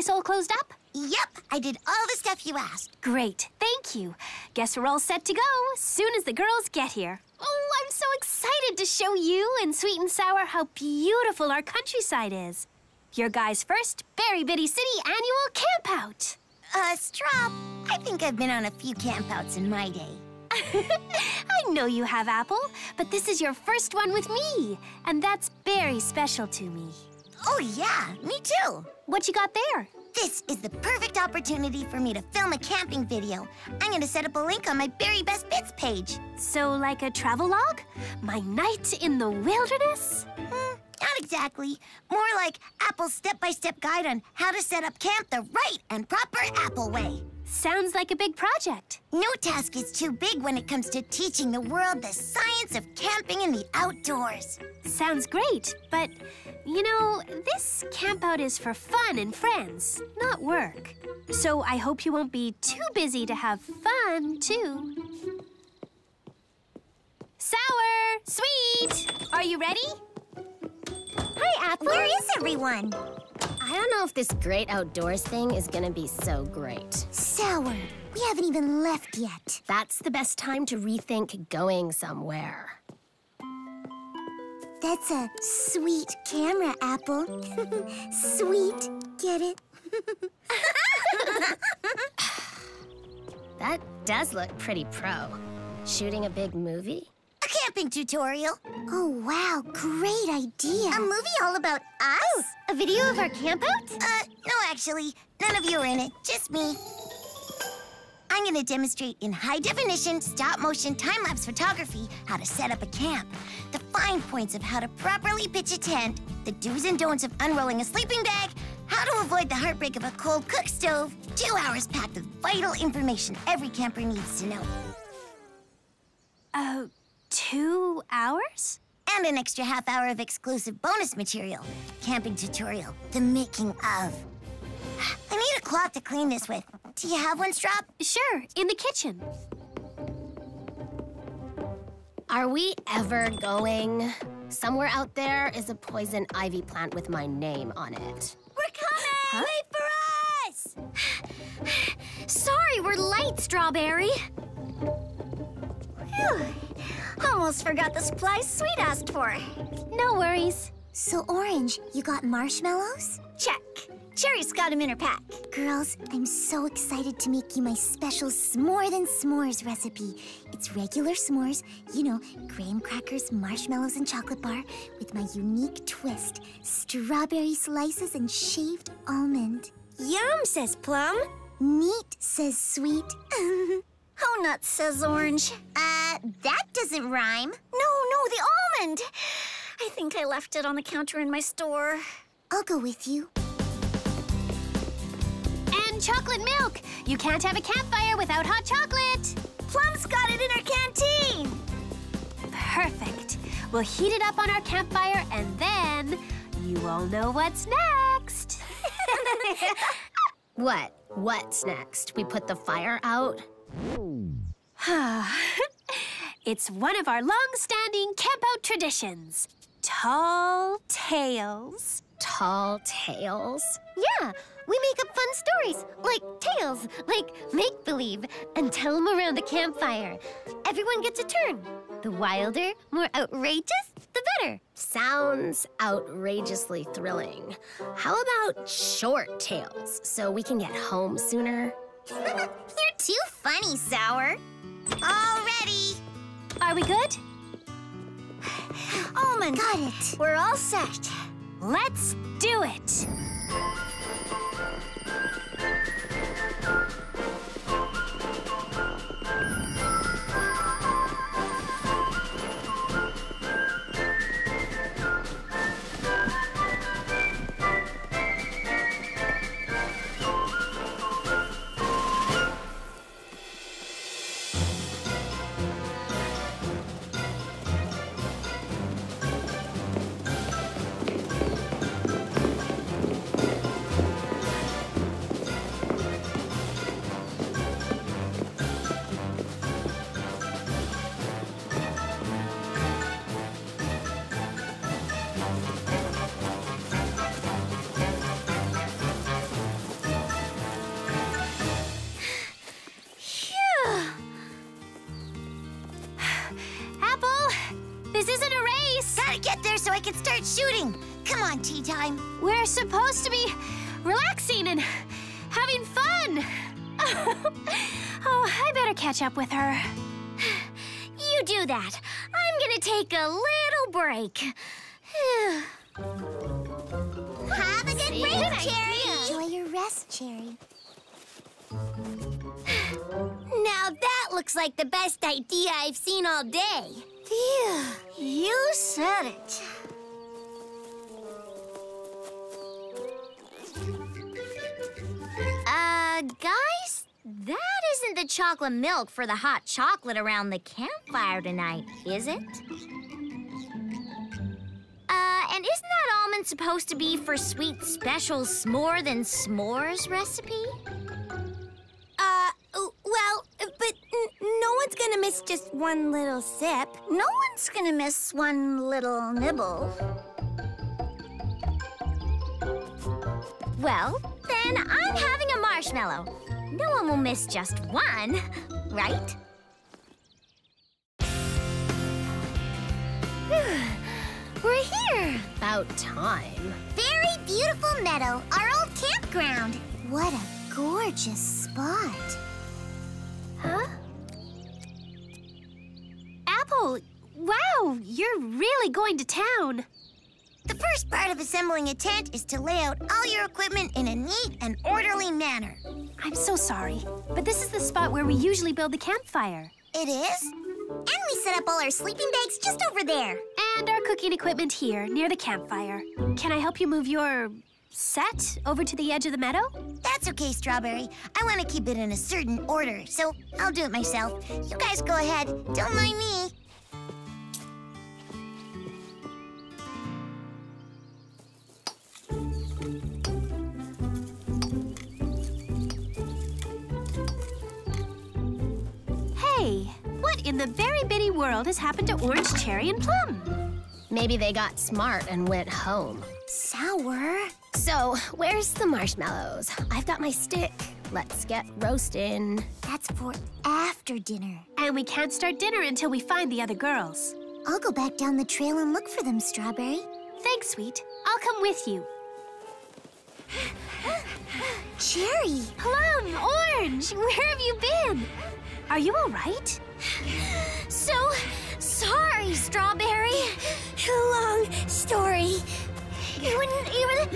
Marketplace all closed up? Yep, I did all the stuff you asked. Great, thank you. Guess we're all set to go as soon as the girls get here. Oh, I'm so excited to show you and Sweet and Sour how beautiful our countryside is. Your guys' first Berry Bitty City annual campout. Uh, Strop, I think I've been on a few campouts in my day. I know you have, Apple, but this is your first one with me, and that's very special to me. Oh, yeah, me too. What you got there? This is the perfect opportunity for me to film a camping video. I'm gonna set up a link on my Very Best Bits page. So, like a travel log? My night in the wilderness? Hmm, not exactly. More like Apple's step-by-step guide on how to set up camp the right and proper Apple way. Sounds like a big project. No task is too big when it comes to teaching the world the science of camping in the outdoors. Sounds great, but you know, this campout is for fun and friends, not work. So I hope you won't be too busy to have fun, too. Sour! Sweet! Are you ready? Hi, Apple. Where is everyone? I don't know if this great outdoors thing is gonna be so great. Sour, we haven't even left yet. That's the best time to rethink going somewhere. That's a sweet camera, Apple. sweet, get it? that does look pretty pro. Shooting a big movie? Camping tutorial. Oh, wow, great idea. A movie all about us? Oh, a video of our campout? Uh, no, actually. None of you are in it, just me. I'm gonna demonstrate in high definition, stop motion, time lapse photography how to set up a camp, the fine points of how to properly pitch a tent, the do's and don'ts of unrolling a sleeping bag, how to avoid the heartbreak of a cold cook stove, two hours packed with vital information every camper needs to know. Two hours? And an extra half hour of exclusive bonus material. Camping tutorial, the making of. I need a cloth to clean this with. Do you have one, Strop? Sure, in the kitchen. Are we ever going? Somewhere out there is a poison ivy plant with my name on it. We're coming! Huh? Wait for us! Sorry, we're late, Strawberry. Whew. Almost forgot the supplies Sweet asked for. No worries. So, Orange, you got marshmallows? Check. Cherry's got them in her pack. Girls, I'm so excited to make you my special s'more than s'mores recipe. It's regular s'mores, you know, graham crackers, marshmallows, and chocolate bar with my unique twist, strawberry slices and shaved almond. Yum, says Plum. Neat, says Sweet. Oh, nuts, says Orange. Uh, that doesn't rhyme. No, no, the almond. I think I left it on the counter in my store. I'll go with you. And chocolate milk. You can't have a campfire without hot chocolate. Plum's got it in her canteen. Perfect. We'll heat it up on our campfire and then you all know what's next. What? What's next? We put the fire out? it's one of our long-standing campout traditions. Tall tales. Tall tales? Yeah, we make up fun stories, like tales, like make-believe, and tell them around the campfire. Everyone gets a turn. The wilder, more outrageous, the better. Sounds outrageously thrilling. How about short tales so we can get home sooner? You're too funny, Sour. All ready. Are we good? Oh Almond. Got it. We're all set. Let's do it. Break. Have a good See? break, Good Cherry. idea. Enjoy your rest, Cherry. Now that looks like the best idea I've seen all day. Phew, you said it. Uh, guys, that isn't the chocolate milk for the hot chocolate around the campfire tonight, is it? Uh, and isn't that almond supposed to be for sweet special s'more than s'mores recipe? Uh, well, but no one's gonna miss just one little sip. No one's gonna miss one little nibble. Well, then I'm having a marshmallow. No one will miss just one, right? We're here. About time. Very beautiful meadow, our old campground. What a gorgeous spot. Huh? Apple, wow, you're really going to town. The first part of assembling a tent is to lay out all your equipment in a neat and orderly manner. I'm so sorry, but this is the spot where we usually build the campfire. It is? And we set up all our sleeping bags just over there. And our cooking equipment here, near the campfire. Can I help you move your set over to the edge of the meadow? That's okay, Strawberry. I want to keep it in a certain order, so I'll do it myself. You guys go ahead. Don't mind me. The very bitty world has happened to Orange, Cherry, and Plum? Maybe they got smart and went home. Sour? So, where's the marshmallows? I've got my stick. Let's get roasting. That's for after dinner. And we can't start dinner until we find the other girls. I'll go back down the trail and look for them, Strawberry. Thanks, sweet. I'll come with you. Cherry! Plum, Orange, where have you been? Are you all right? So sorry, Strawberry. Long story. You wouldn't even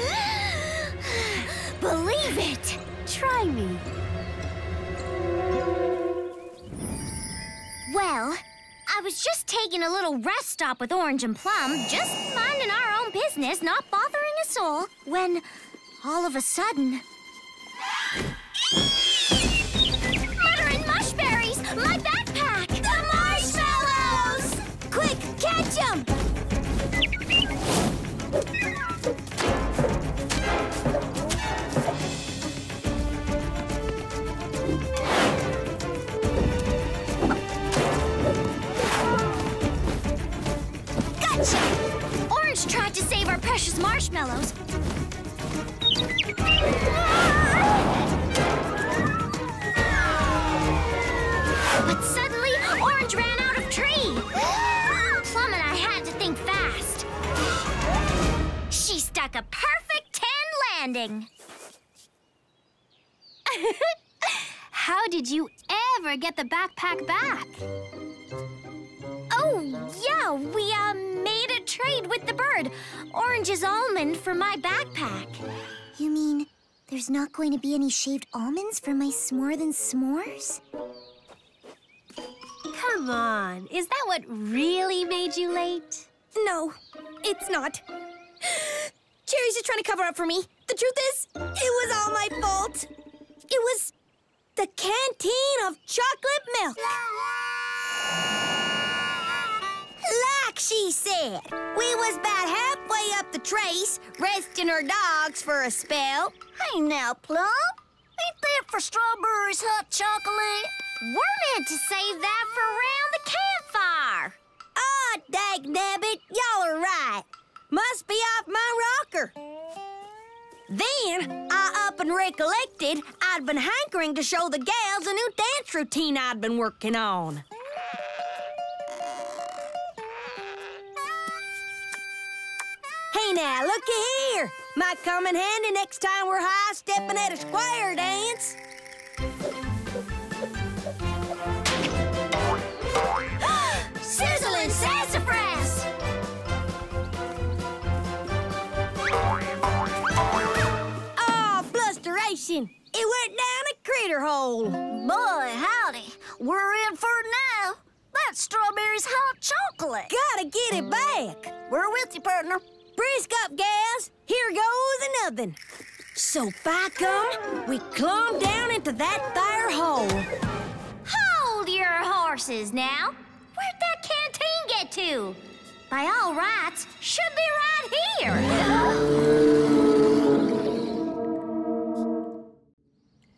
believe it. Try me. Well, I was just taking a little rest stop with Orange and Plum, just minding our own business, not bothering a soul, when all of a sudden. Save our precious marshmallows. But suddenly, Orange ran out of tree. Plum and I had to think fast. She stuck a perfect 10 landing. How did you ever get the backpack back? Oh, yeah, we uh, made a trade with the bird. Orange's almond for my backpack. You mean there's not going to be any shaved almonds for my s'more than s'mores? Come on, is that what really made you late? No, it's not. Cherry's just trying to cover up for me. The truth is, it was all my fault. It was the canteen of chocolate milk. Like she said, we was about halfway up the trace, resting our dogs for a spell. Hey now, Plum. Ain't that for Strawberry's hot chocolate? We're meant to save that for around the campfire. Ah, dag nabbit, y'all are right. Must be off my rocker. Then I up and recollected I'd been hankering to show the gals a new dance routine I'd been working on. Now, looky here. Might come in handy next time we're high stepping at a square dance. Sizzling sassafras! Ah, oh, blusteration. It went down a critter hole. Boy, howdy. We're in for now. That strawberry's hot chocolate. Gotta get it back. We're with you, partner. Brisk up, gals. Here goes another. So by come, we clomb down into that fire hole. Hold your horses now. Where'd that canteen get to? By all rights, should be right here.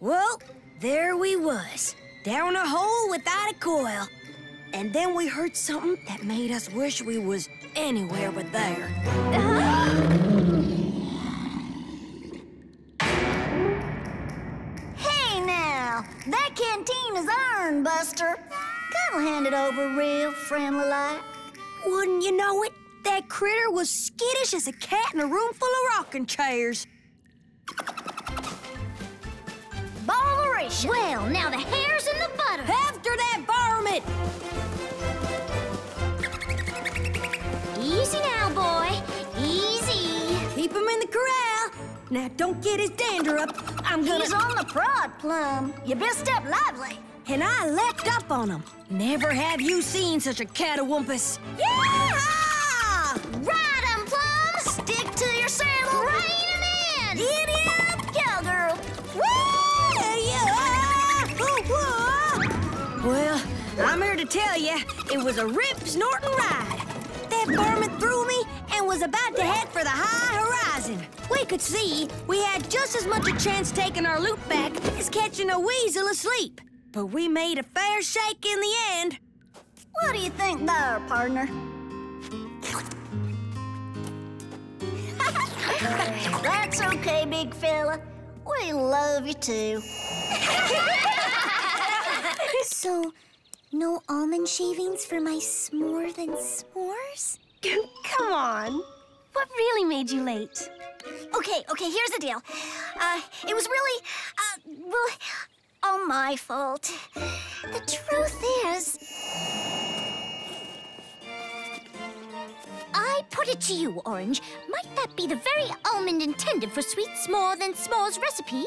Well, there we was, down a hole without a coil. And then we heard something that made us wish we was anywhere but there. Hey now, that canteen is ours, Buster. Gotta hand it over real friendly like. Wouldn't you know it? That critter was skittish as a cat in a room full of rocking chairs. Botheration. Well, now the hair's in the butter. After that varmint! Now don't get his dander up. I'm gonna. He's on the prod, Plum. You best step lively. And I leapt up on him. Never have you seen such a catawampus. Yeah! Ride 'em, Plum. Stick to your saddle. Rein 'em in. Giddy up, cowgirl. Well, I'm here to tell you, it was a rip snorting ride. That varmint threw me and was about to head for the high horizon. We could see we had just as much a chance taking our loot back as catching a weasel asleep. But we made a fair shake in the end. What do you think there, partner? That's okay, big fella. We love you too. so, no almond shavings for my s'more than s'mores? Come on. What really made you late? Okay, okay, here's the deal. Uh, it was really, uh, well, all my fault. The truth is, I put it to you, Orange. Might that be the very almond intended for Sweet S'more Than S'more's recipe?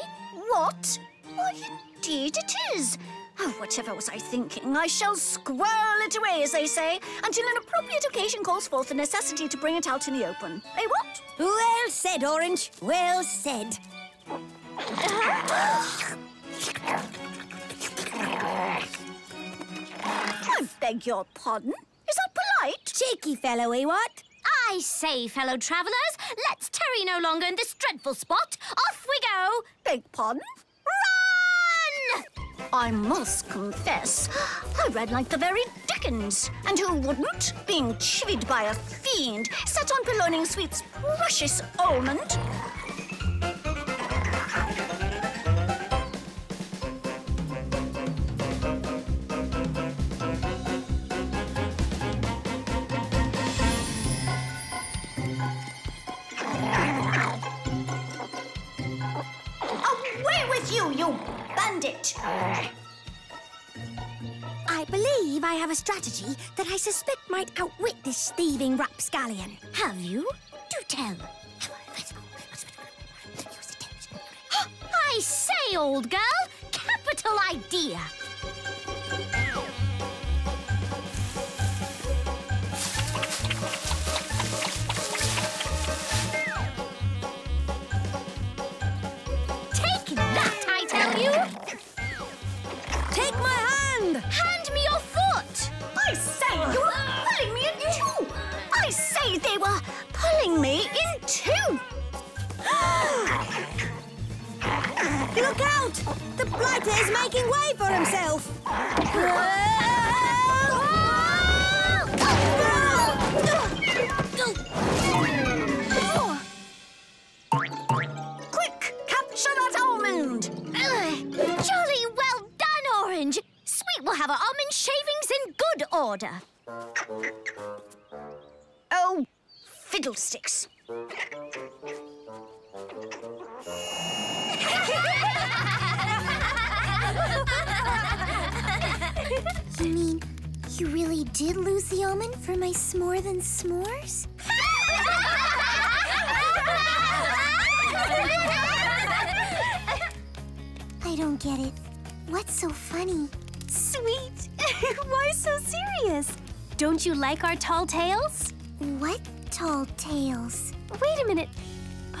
what? Why, indeed it is. Oh, whatever was I thinking? I shall squirrel it away, as they say, until an appropriate occasion calls forth the necessity to bring it out in the open. Eh, what? Well said, Orange. Well said. I beg your pardon? Is that polite? Cheeky fellow, eh, what? I say, fellow travellers, let's tarry no longer in this dreadful spot. Off we go. Beg pardon? I must confess, I read like the very dickens. And who wouldn't, being chivied by a fiend set on purloining Sweet's precious almond? Bandit! Uh. I believe I have a strategy that I suspect might outwit this thieving rapscallion. Have you? Do tell. I say, old girl, capital idea. They were pulling me in two! Look out! The blighter is making way for himself. Quick, capture that almond! Jolly well done, Orange. Sweet will have her almond shavings in good order. Fiddlesticks. You mean you really did lose the almond for my s'more than s'mores? I don't get it. What's so funny? Sweet! Why so serious? Don't you like our tall tales? What tall tales? Wait a minute.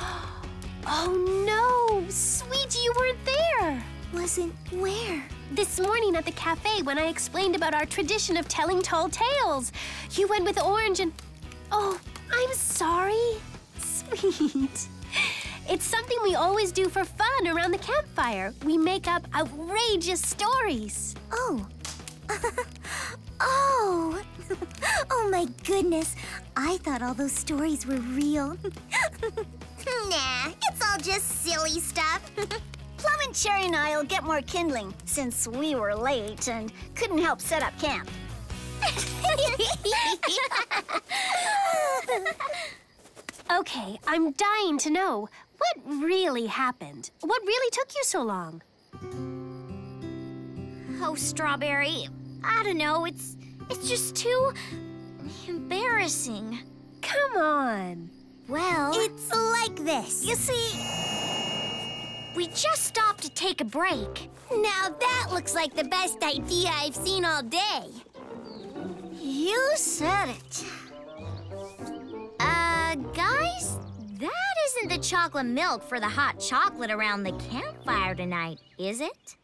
Oh no! Sweet, you weren't there! Wasn't where? This morning at the cafe when I explained about our tradition of telling tall tales. You went with Orange and. Oh, I'm sorry. Sweet. It's something we always do for fun around the campfire. We make up outrageous stories. Oh. oh. oh my goodness. I thought all those stories were real. nah, it's all just silly stuff. Plum and Cherry and I'll get more kindling since we were late and couldn't help set up camp. Okay, I'm dying to know. What really happened? What really took you so long? Oh, Strawberry, I don't know. It's it's just too embarrassing. Come on. Well, it's like this. you see, we just stopped to take a break. Now that looks like the best idea I've seen all day. You said it. Uh, guys, that isn't the chocolate milk for the hot chocolate around the campfire tonight, is it?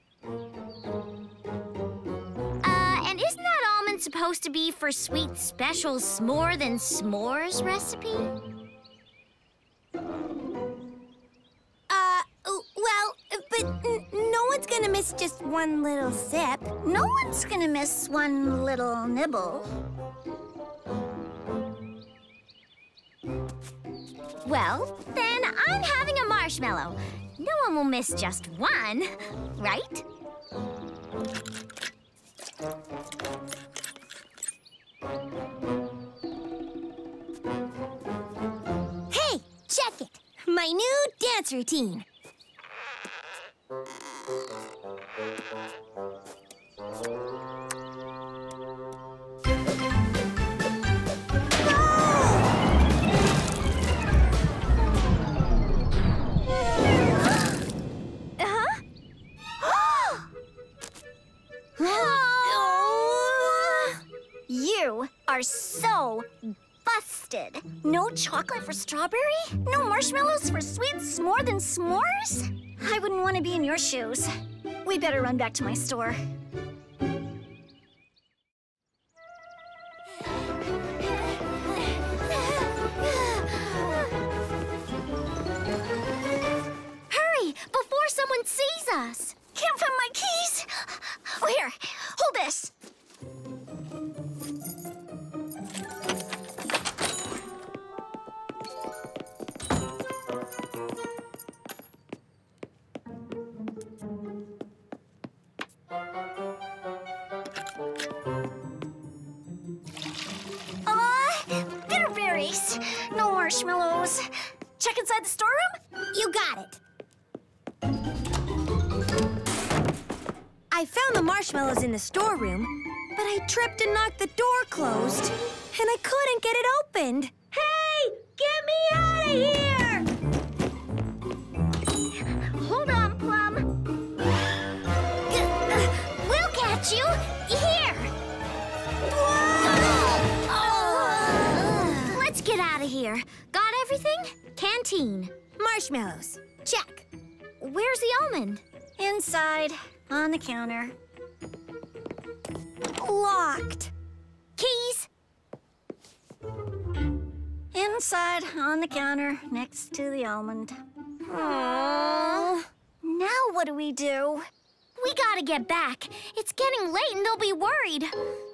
Supposed to be for sweet special s'more than s'mores recipe? Uh, well, but no one's gonna miss just one little sip. No one's gonna miss one little nibble. Well, then I'm having a marshmallow. No one will miss just one, right? Hey, check it. My new dance routine. Are so busted. No chocolate for strawberry? No marshmallows for sweet s'more than s'mores? I wouldn't want to be in your shoes. We better run back to my store. Hurry, before someone sees us. Can't find my keys. Oh, here, hold this. Marshmallows. Check inside the storeroom? You got it. I found the marshmallows in the storeroom, but I tripped and knocked the door closed, and I couldn't get it opened. Hey, get me 19. Marshmallows. Check. Where's the almond? Inside, on the counter. Locked. Keys? Inside, on the counter, next to the almond. Aww. Now what do we do? We gotta get back. It's getting late and they'll be worried.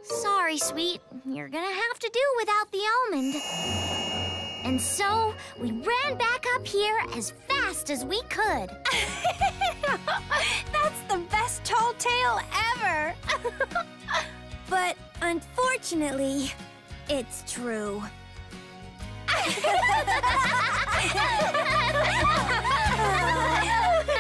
Sorry, sweet. You're gonna have to do without the almond. And so we ran back up here as fast as we could. That's the best tall tale ever. but unfortunately, it's true.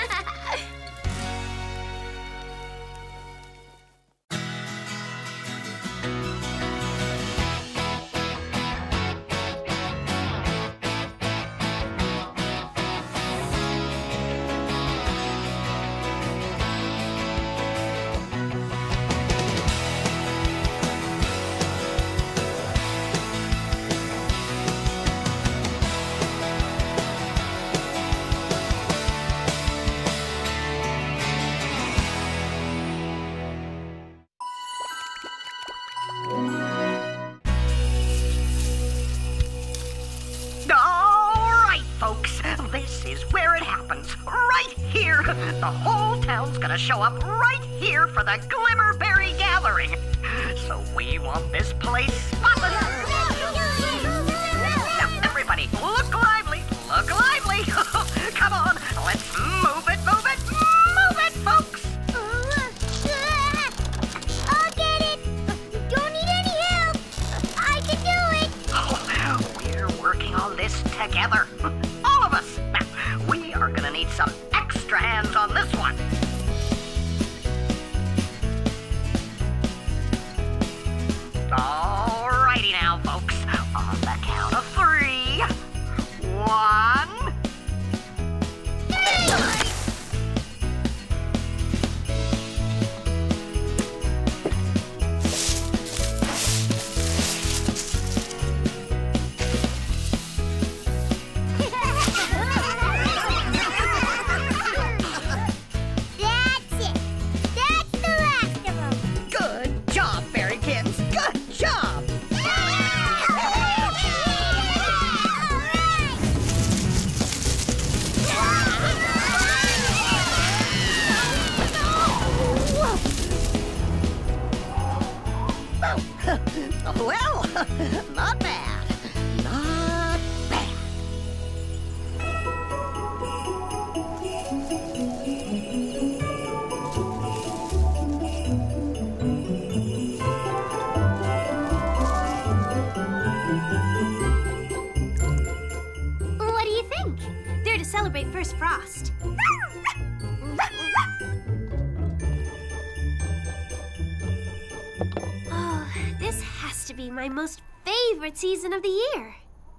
favorite season of the year.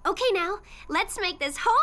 Okay, now, let's make this whole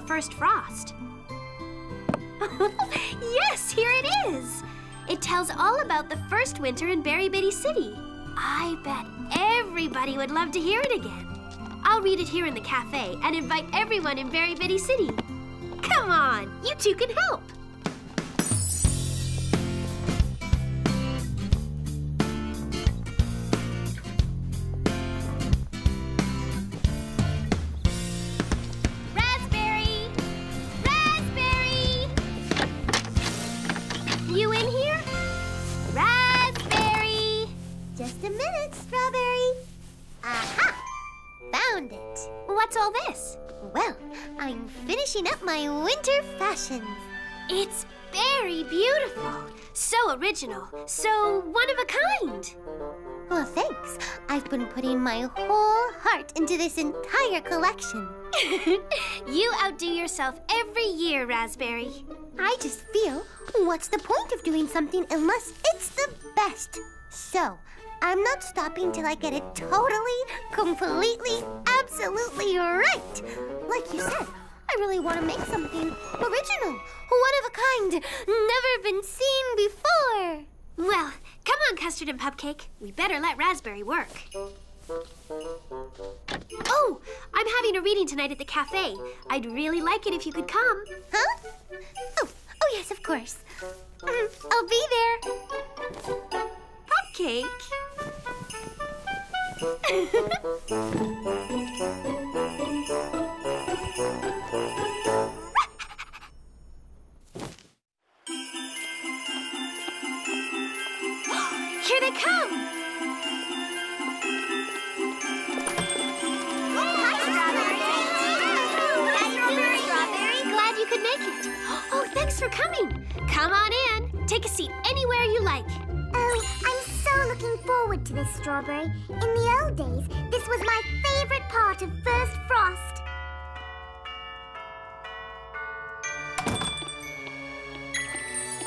for first frost. yes, here it is! It tells all about the first winter in Berry Bitty City. I bet everybody would love to hear it again. I'll read it here in the cafe and invite everyone in Berry Bitty City. Come on, you two can help. It's very beautiful. So original. So one of a kind. Well, thanks. I've been putting my whole heart into this entire collection. you outdo yourself every year, Raspberry. I just feel, what's the point of doing something unless it's the best? So, I'm not stopping till I get it totally, completely, absolutely right. Like you said, I really want to make something original, one of a kind, never been seen before. Well, come on, Custard and Pupcake. We better let Raspberry work. Oh, I'm having a reading tonight at the cafe. I'd really like it if you could come. Huh? Oh, oh yes, of course. Mm, I'll be there. Pupcake? Here they come! Glad you could make it. Oh, thanks for coming. Come on in. Take a seat anywhere you like. Oh, I'm so looking forward to this strawberry. In the old days, this was my favorite part of First Frost.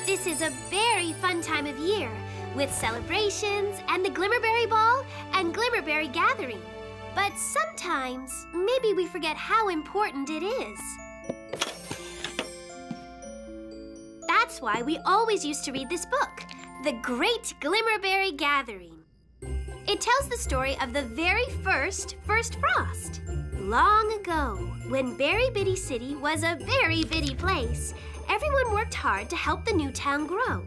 This is a very fun time of year with celebrations and the Glimmerberry Ball and Glimmerberry Gathering. But sometimes, maybe we forget how important it is. That's why we always used to read this book, The Great Glimmerberry Gathering. It tells the story of the very first First Frost. Long ago, when Berry Bitty City was a very bitty place, everyone worked hard to help the new town grow.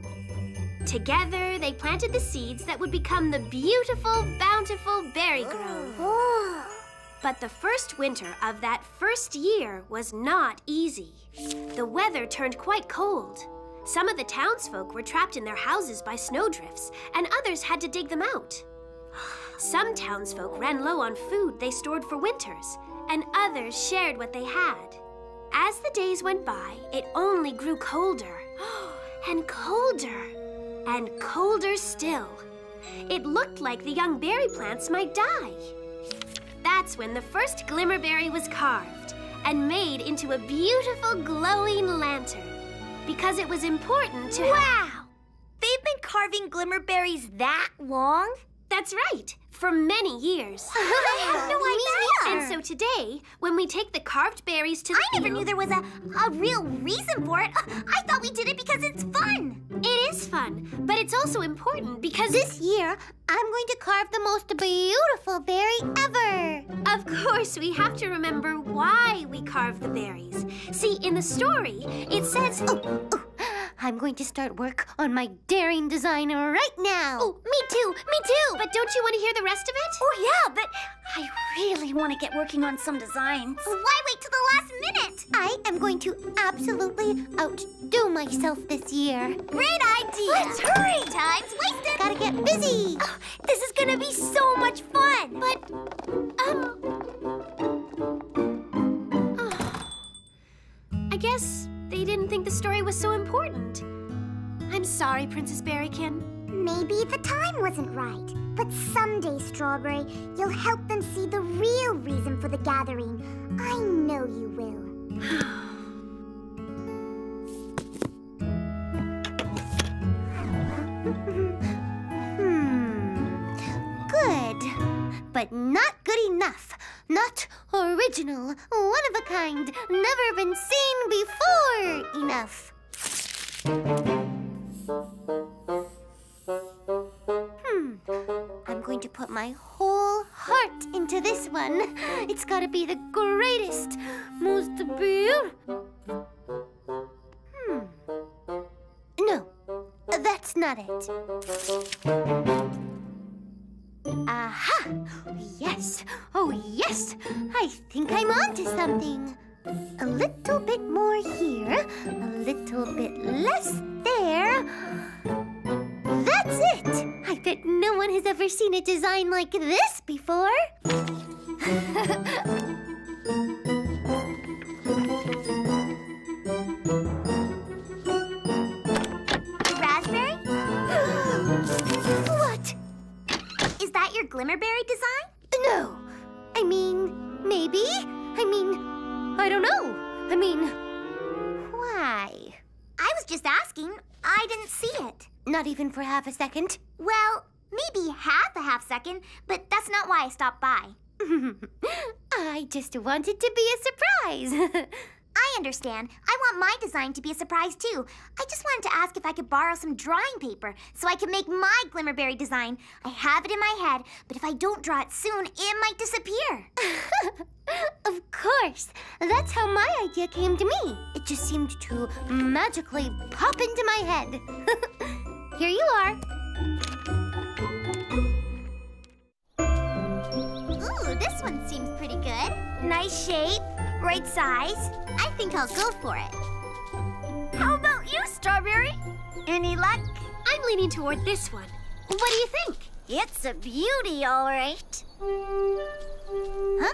Together, they planted the seeds that would become the beautiful, bountiful Berry Grove. But the first winter of that first year was not easy. The weather turned quite cold. Some of the townsfolk were trapped in their houses by snowdrifts, and others had to dig them out. Some townsfolk ran low on food they stored for winters, and others shared what they had. As the days went by, it only grew colder, and colder, and colder still. It looked like the young berry plants might die. That's when the first glimmerberry was carved and made into a beautiful glowing lantern. Because it was important to Wow! They've been carving glimmerberries that long? That's right, for many years. I had no idea. And so today, when we take the carved berries to the I never field- knew there was a, a real reason for it. Uh, I thought we did it because it's fun. It is fun, but it's also important because This year, I'm going to carve the most beautiful berry ever. Of course, we have to remember why we carve the berries. See, in the story, it says. Oh, oh I'm going to start work on my daring design right now. Oh, me too, me too. But don't you want to hear the rest of it? Oh, yeah, but I really want to get working on some designs. Why wait till the last minute? I am going to absolutely outdo myself this year. Great idea. Let's hurry. Time's wasted. Gotta get busy. Oh, this is gonna be so much fun. But, um. oh. I guess they didn't think the story was so important. I'm sorry, Princess Berrykin. Maybe the time wasn't right. But someday, Strawberry, you'll help them see the real reason for the gathering. I know you will. Hmm. Good. But not good enough. Not original. One of a kind. Never been seen before enough. Hmm. I'm going to put my whole heart into this one. It's gotta be the greatest, most beautiful. Hmm. No, that's not it. Aha! Yes! Oh, yes! I think I'm onto something. A little bit more here, a little bit less there. That's it! I bet no one has ever seen a design like this before. Glimmerberry design? No. I mean, maybe? I mean, I don't know. I mean, why? I was just asking. I didn't see it. Not even for half a second? Well, maybe half a half second, but that's not why I stopped by. I just wanted to be a surprise. I understand. I want my design to be a surprise too. I just wanted to ask if I could borrow some drawing paper so I can make my Glimmerberry design. I have it in my head, but if I don't draw it soon, it might disappear. of course. That's how my idea came to me. It just seemed to magically pop into my head. Here you are. Ooh, this one seems pretty good. Nice shape, right size. I think I'll go for it. How about you, Strawberry? Any luck? I'm leaning toward this one. What do you think? It's a beauty, all right. Huh?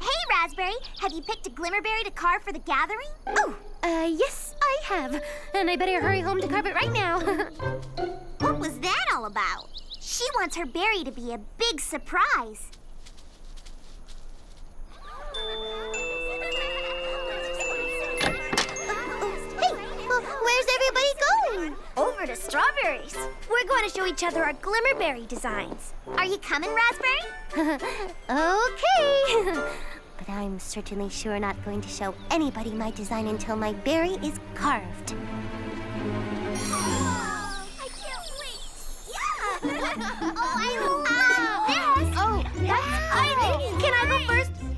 Hey, Raspberry, have you picked a Glimmerberry to carve for the gathering? Oh, uh, yes, I have. And I better hurry home to carve it right now. what was that all about? She wants her berry to be a big surprise. Hey, where's everybody going? Over to Strawberries. We're going to show each other our Glimmerberry designs. Are you coming, Raspberry? okay. but I'm certainly sure not going to show anybody my design until my berry is carved. Oh, I can't wait. Yeah. oh, I love this. Oh, that's Ivy. Can I go first?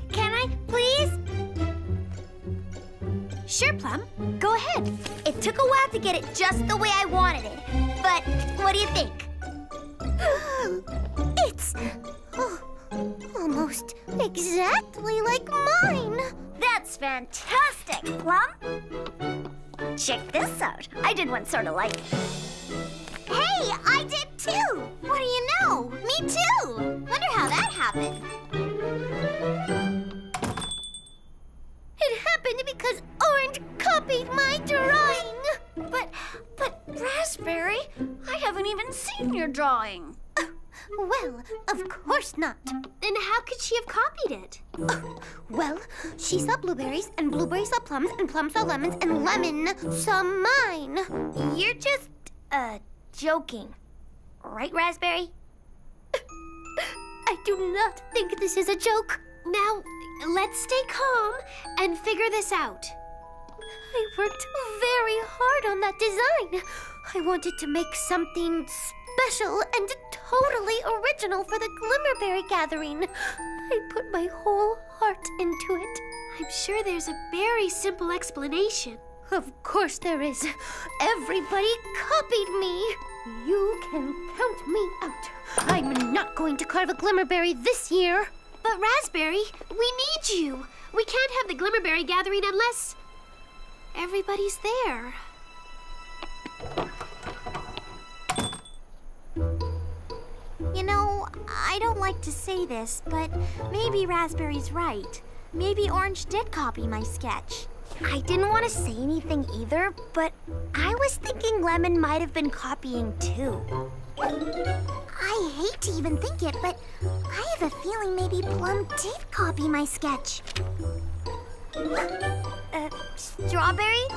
Please? Sure, Plum. Go ahead. It took a while to get it just the way I wanted it. But what do you think? it's oh, almost exactly like mine. That's fantastic, Plum. Check this out. I did one sort of like it. Hey, I did too. What do you know? Me too. Wonder how that happened. It happened because Orange copied my drawing. But, but, Raspberry, I haven't even seen your drawing. Well, of course not. Then how could she have copied it? Well, she saw blueberries, and blueberries saw plums, and plums saw lemons, and lemon saw mine. You're just, uh, joking. Right, Raspberry? I do not think this is a joke. Now, let's stay calm and figure this out. I worked very hard on that design. I wanted to make something special and totally original for the Glimmerberry Gathering. I put my whole heart into it. I'm sure there's a very simple explanation. Of course there is. Everybody copied me. You can count me out. I'm not going to carve a Glimmerberry this year. But Raspberry, we need you. We can't have the Glimmerberry gathering unless everybody's there. You know, I don't like to say this, but maybe Raspberry's right. Maybe Orange did copy my sketch. I didn't want to say anything either, but I was thinking Lemon might have been copying too. I hate to even think it, but I have a feeling maybe Plum did copy my sketch. Uh, Strawberry?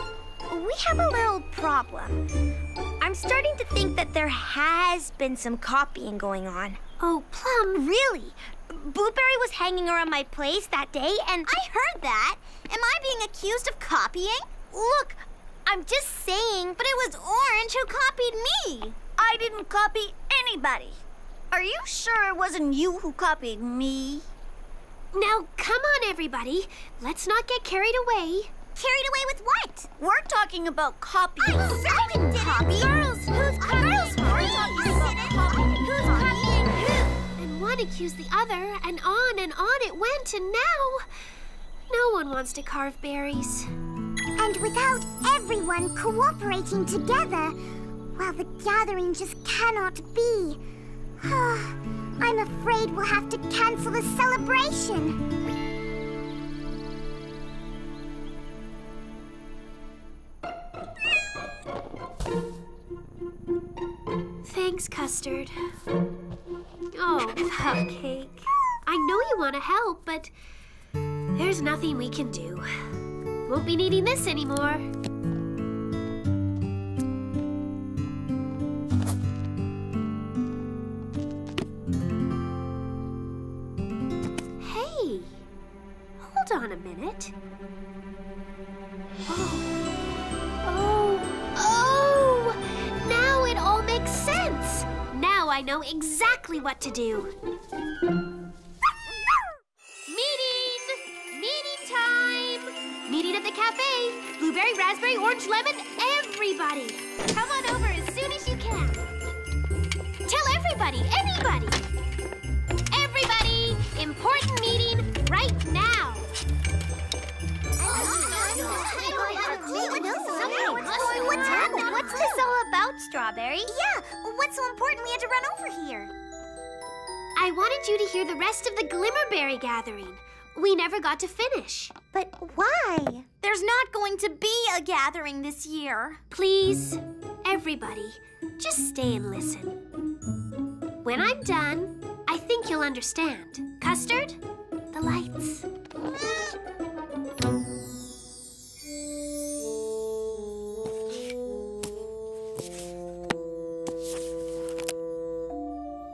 We have a little problem. I'm starting to think that there has been some copying going on. Oh, Plum. Really? Blueberry was hanging around my place that day, and I heard that. Am I being accused of copying? Look, I'm just saying, but it was Orange who copied me. I didn't copy anybody. Are you sure it wasn't you who copied me? Now, come on, everybody. Let's not get carried away. Carried away with what? We're talking about copying. I certainly didn't. Copy? Girls, who's copying? Girls, we're talking about copying. Who's copying who? And one accused the other, and on and on it went, and now no one wants to carve berries. And without everyone cooperating together, well, the gathering just cannot be. Ah, I'm afraid we'll have to cancel the celebration. Thanks, Custard. Oh, Cupcake. I know you want to help, but there's nothing we can do. Won't be needing this anymore. Hey, hold on a minute. Oh, oh, oh! Now it all makes sense. Now I know exactly what to do. Meeting! Meeting time! Meeting at the cafe. Blueberry, raspberry, orange, lemon, everybody. Come on over as soon as you can. Tell everybody, anybody. Everybody, important meeting right now. What's happened? What's this all about, Strawberry? Yeah, what's so important we had to run over here? I wanted you to hear the rest of the Glimmerberry gathering. We never got to finish. But why? There's not going to be a gathering this year. Please, everybody, just stay and listen. When I'm done, I think you'll understand. Custard, the lights.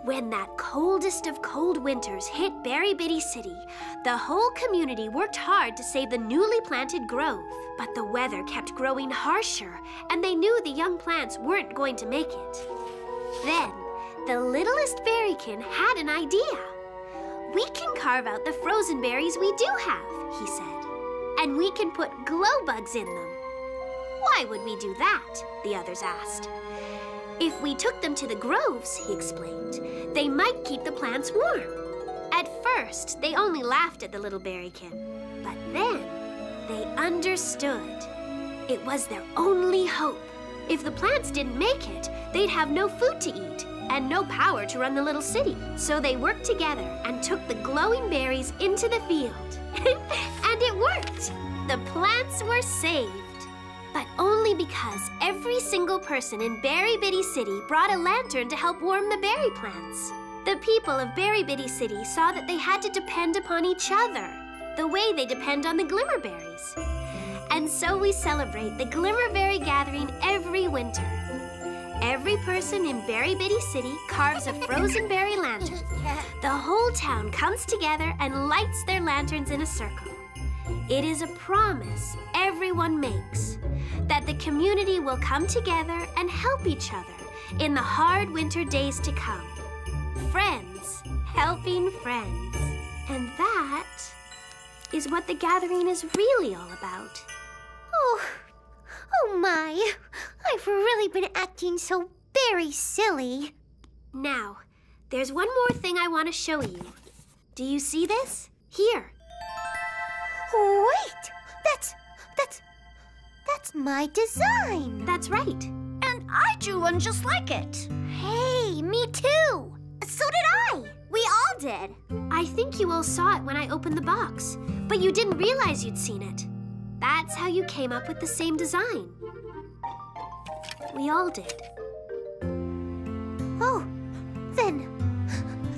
When that coldest of cold winters hit Berry Bitty City, the whole community worked hard to save the newly planted grove. But the weather kept growing harsher, and they knew the young plants weren't going to make it. Then, the littlest berrykin had an idea. We can carve out the frozen berries we do have, he said, and we can put glow bugs in them. Why would we do that? The others asked. If we took them to the groves, he explained, they might keep the plants warm. At first, they only laughed at the little berrykin, but then they understood. It was their only hope. If the plants didn't make it, they'd have no food to eat and no power to run the little city. So they worked together and took the glowing berries into the field. and it worked. The plants were saved. But only because every single person in Berry Bitty City brought a lantern to help warm the berry plants. The people of Berry Bitty City saw that they had to depend upon each other, the way they depend on the Glimmerberries. And so we celebrate the Glimmerberry Gathering every winter. Every person in Berry Bitty City carves a frozen berry lantern. The whole town comes together and lights their lanterns in a circle. It is a promise everyone makes that the community will come together and help each other in the hard winter days to come. Friends helping friends. And that is what the gathering is really all about. Oh, oh my. I've really been acting so very silly. Now, there's one more thing I want to show you. Do you see this? Here. Wait, that's, that's, that's my design. That's right. And I drew one just like it. Hey, me too. So did I. We all did. I think you all saw it when I opened the box, but you didn't realize you'd seen it. That's how you came up with the same design. We all did. Oh, then,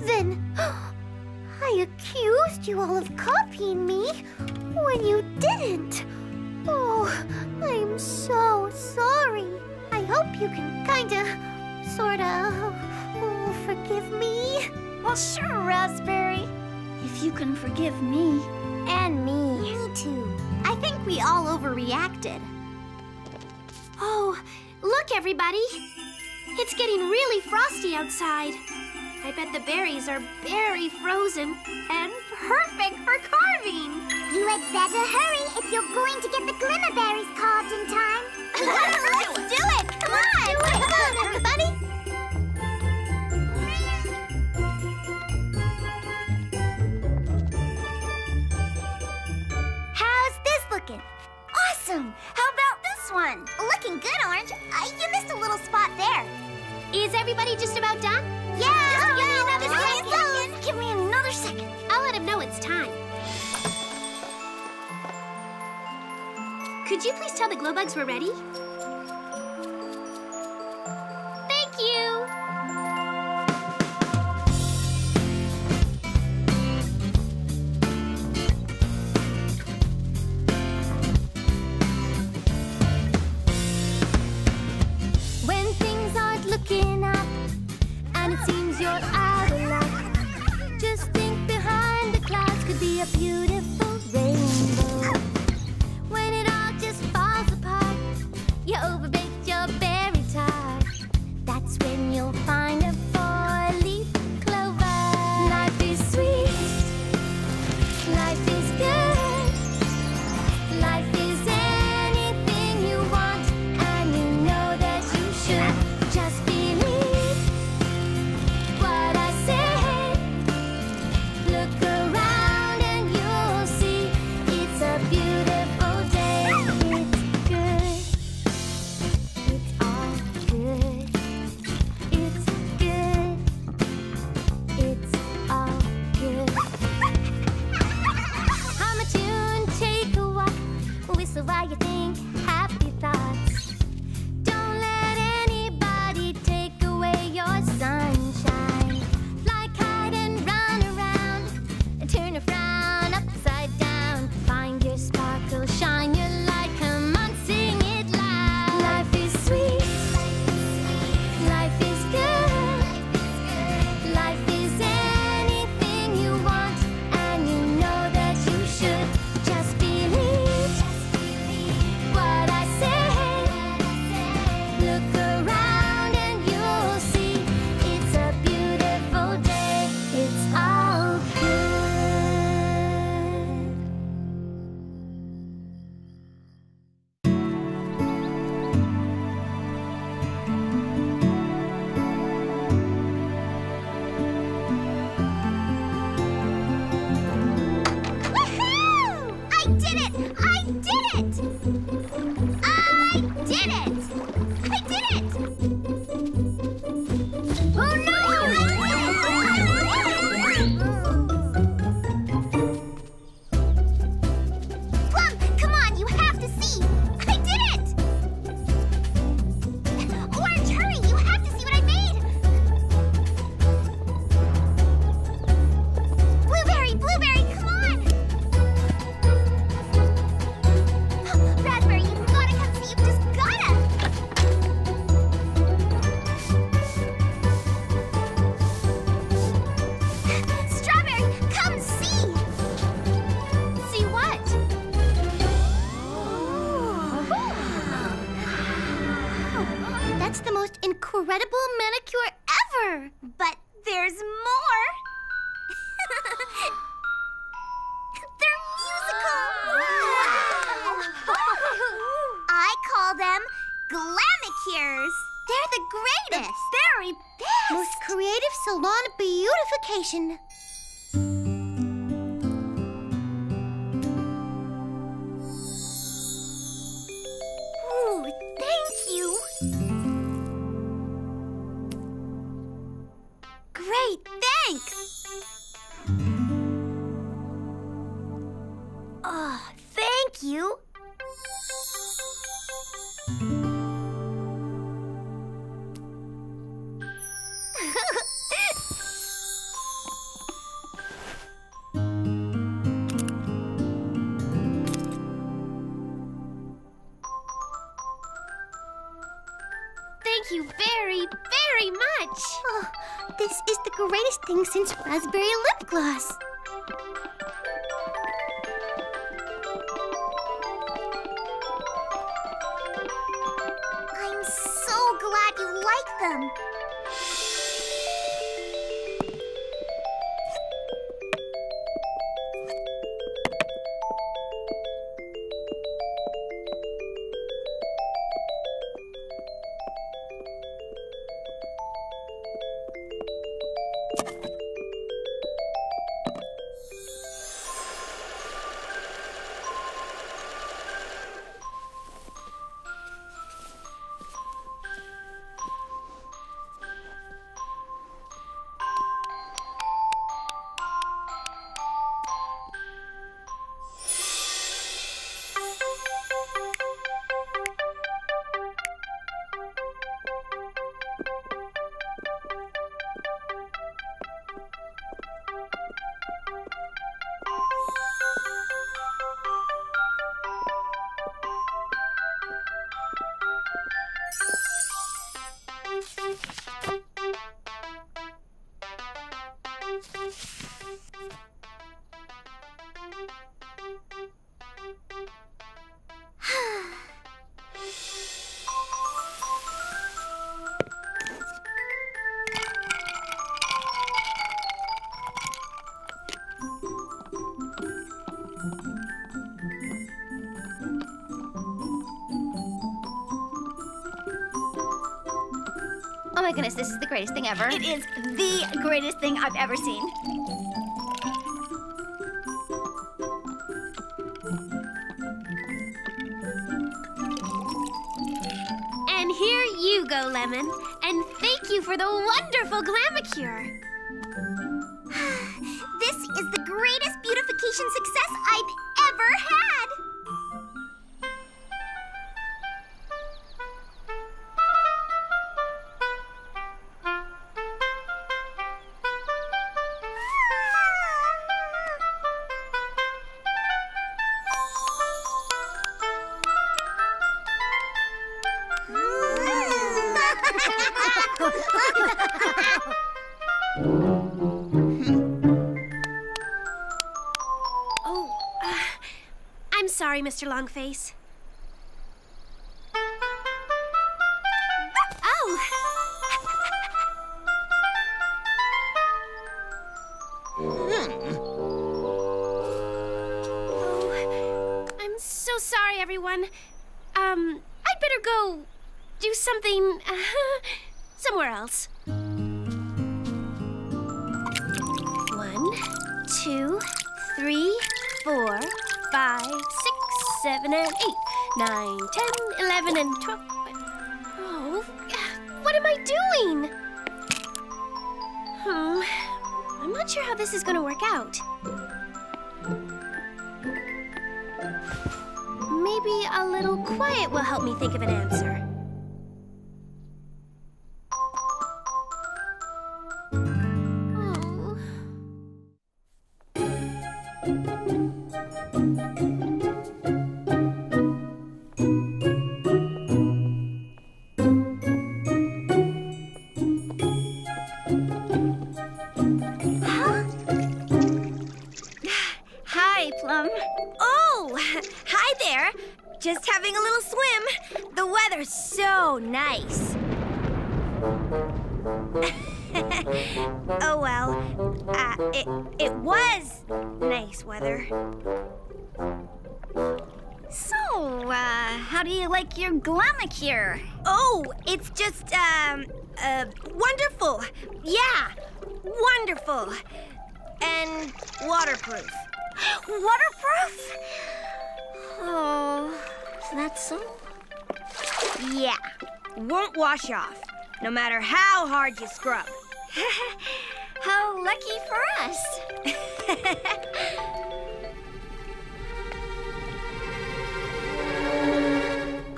then, I accused you all of copying me when you didn't. Oh, I'm so sorry. I hope you can kinda, sorta, oh, forgive me. Well, sure, Raspberry. If you can forgive me. And me. Me too. I think we all overreacted. Oh, look, everybody! It's getting really frosty outside. I bet the berries are very frozen and perfect for carving. You had better hurry if you're going to get the glimmerberries carved in time. Let's do it! Come on! Do it. Come on, everybody. How's this looking? Awesome! How about this one? Looking good, Orange. Uh, you missed a little spot there. Is everybody just about done? Could you please tell the glow bugs we're ready? Thank you very, very much. Oh, this is the greatest thing since raspberry lip gloss. Goodness, this is the greatest thing ever. It is the greatest thing I've ever seen. And here you go, Lemon. And thank you for the wonderful Glamacure. Mr. Longface. This is to work out. Maybe a little quiet will help me think of an answer. Just having a little swim. The weather's so nice. oh well, uh, it it was nice weather. So, uh, how do you like your Glamacure? Oh, it's just um uh wonderful. Yeah, wonderful, and waterproof. Waterproof? Oh, is that so? Yeah, won't wash off, no matter how hard you scrub. How lucky for us.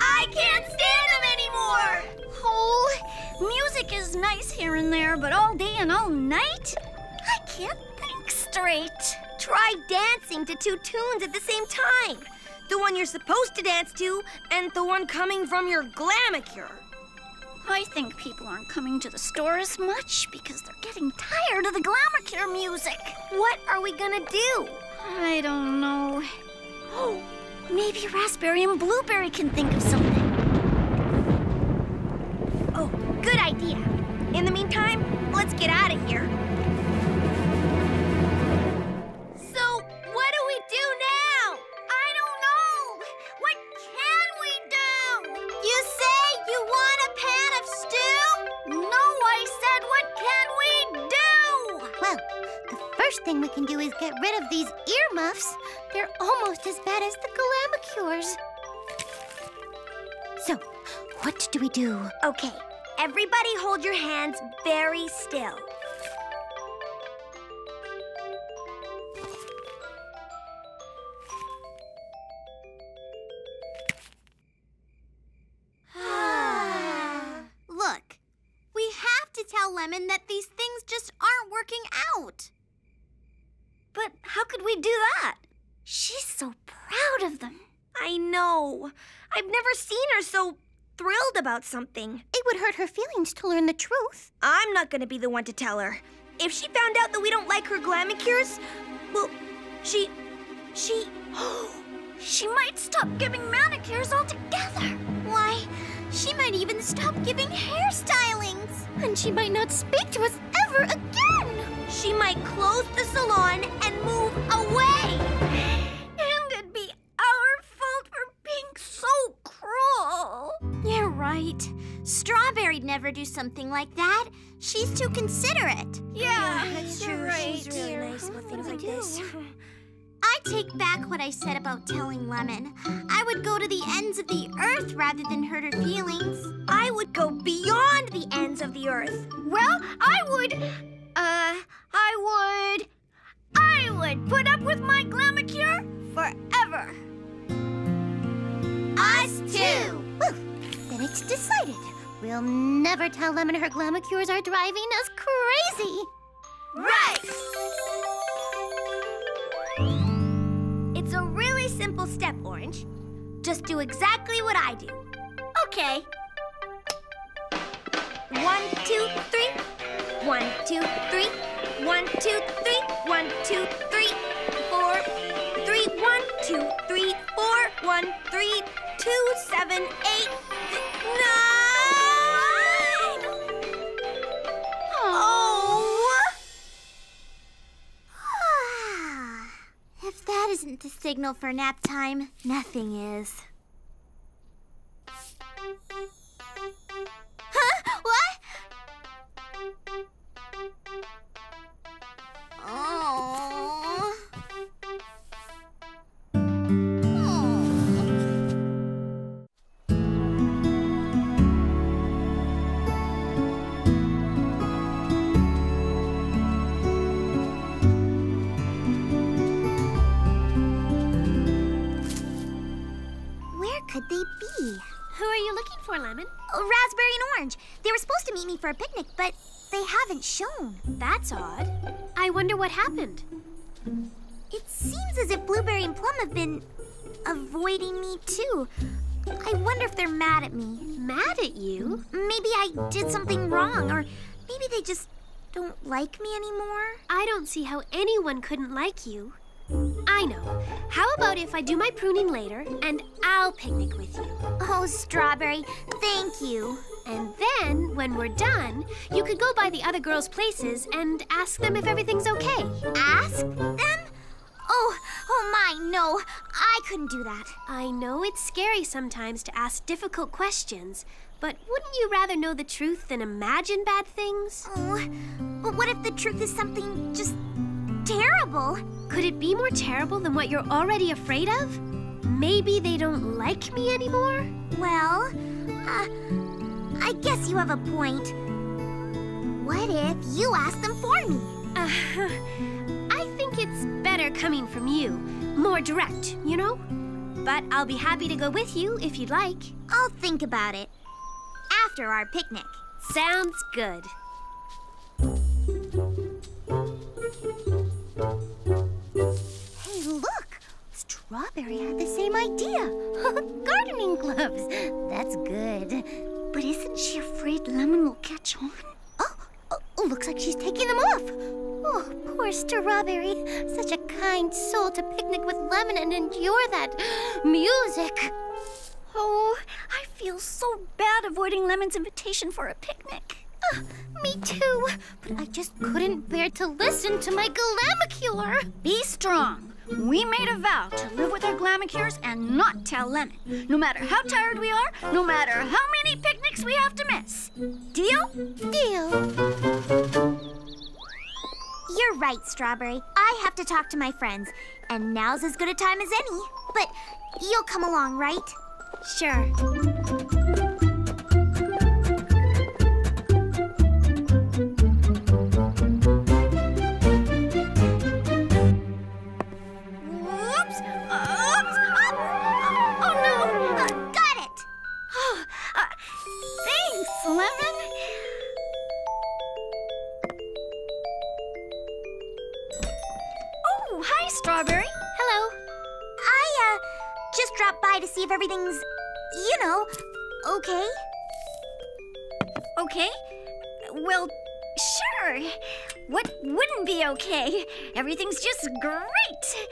I can't stand them anymore. Oh, music is nice here and there, but all day and all night? I can't think straight. Try dancing to two tunes at the same time. The one you're supposed to dance to, and the one coming from your glamacure. I think people aren't coming to the store as much because they're getting tired of the Glamacure music. What are we gonna do? I don't know. Oh, maybe Raspberry and Blueberry can think of something. Oh, good idea. In the meantime, let's get out of here. So, what do we do now? You say you want a pan of stew? No, I said, what can we do? Well, the first thing we can do is get rid of these earmuffs. They're almost as bad as the Glamacures. So, what do we do? Okay, everybody hold your hands very still. Have to tell Lemon that these things just aren't working out. But how could we do that? She's so proud of them. I know. I've never seen her so thrilled about something. It would hurt her feelings to learn the truth. I'm not gonna be the one to tell her. If she found out that we don't like her glamacures, well, she. she. She might stop giving manicures altogether. Why, she might even stop giving hairstylings. And she might not speak to us ever again. she might close the salon and move away. And it'd be our fault for being so cruel. You're right. Strawberry'd never do something like that. She's too considerate. Yeah, that's true. She's really nice about things like this. I take back what I said about telling Lemon. I would go to the ends of the earth rather than hurt her feelings. I would go beyond the ends of the earth. Well, I would. Uh, I would. I would put up with my Glamacure forever. Us too. Then it's decided. We'll never tell Lemon her Glamacures are driving us crazy. Right! Simple step, Orange. Just do exactly what I do. Okay. One, two, three. One, two, three. One, two, three. One, two, three. Four, three. One, two, three, four. One, three, two, seven, eight, nine. Isn't the signal for nap time, nothing is. Happened. It seems as if Blueberry and Plum have been avoiding me too. I wonder if they're mad at me. Mad at you? Maybe I did something wrong, or maybe they just don't like me anymore. I don't see how anyone couldn't like you. I know. How about if I do my pruning later and I'll picnic with you? Oh, Strawberry, thank you. And then, when we're done, you could go by the other girls' places and ask them if everything's okay. Ask them? Oh, oh my, no. I couldn't do that. I know it's scary sometimes to ask difficult questions, but wouldn't you rather know the truth than imagine bad things? Oh, but what if the truth is something just terrible? Could it be more terrible than what you're already afraid of? Maybe they don't like me anymore? Well, uh, I guess you have a point. What if you ask them for me? Uh, I think it's better coming from you. More direct, you know? But I'll be happy to go with you if you'd like. I'll think about it after our picnic. Sounds good. Hey, look! Strawberry had the same idea. Gardening gloves. That's good. But isn't she afraid Lemon will catch on? Oh, oh, looks like she's taking them off. Oh, poor Strawberry. Such a kind soul to picnic with Lemon and endure that music. Oh, I feel so bad avoiding Lemon's invitation for a picnic. Ah, me too. But I just couldn't bear to listen to my Glamacure. Be strong. We made a vow to live with our Glamacures and not tell Lemon. No matter how tired we are, no matter how many picnics we have to miss. Deal? Deal. You're right, Strawberry. I have to talk to my friends, and now's as good a time as any. But you'll come along, right? Sure. Oh, hi, Strawberry. Hello. I, uh, just dropped by to see if everything's, you know, okay. Okay. Well, sure. What wouldn't be okay? Everything's just great.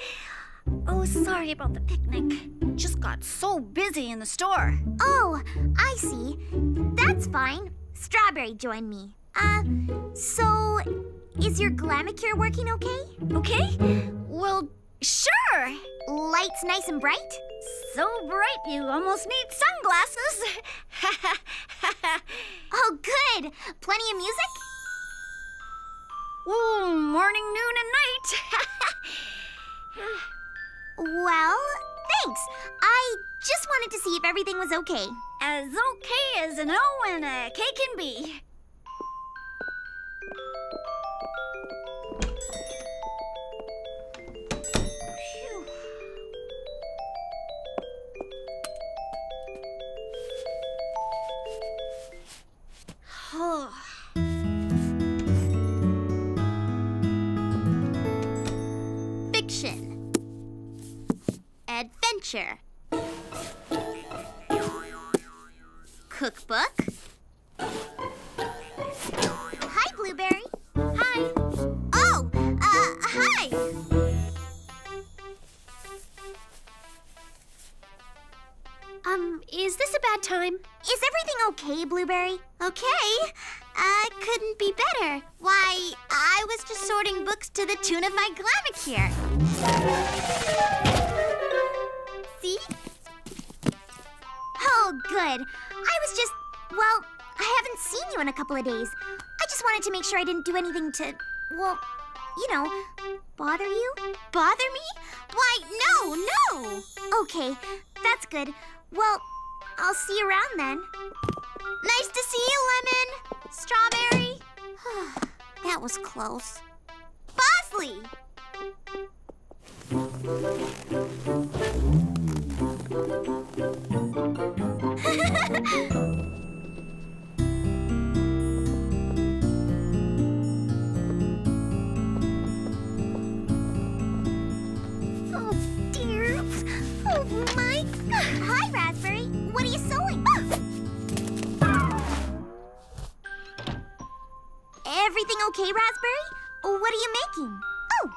Oh, sorry about the picnic. Just got so busy in the store. Oh, I see. That's fine. Strawberry joined me. Uh, so is your Glamacure working okay? Okay? Well, sure. Lights nice and bright? So bright you almost need sunglasses. oh, good. Plenty of music? Ooh, morning, noon, and night. Well, thanks. I just wanted to see if everything was okay. as okay as an O and a K can be. Adventure. Cookbook. Hi, Blueberry. Hi. Oh, uh, hi. Um, is this a bad time? Is everything okay, Blueberry? Okay. I couldn't be better. Why, I was just sorting books to the tune of my Glamacure. See? Oh, good. I was just, well, I haven't seen you in a couple of days. I just wanted to make sure I didn't do anything to, well, you know, bother you? Bother me? Why, no, no. Okay, that's good. Well, I'll see you around then. Nice to see you, Lemon. Strawberry. that was close. Bosley! Okay, Raspberry? What are you making? Oh,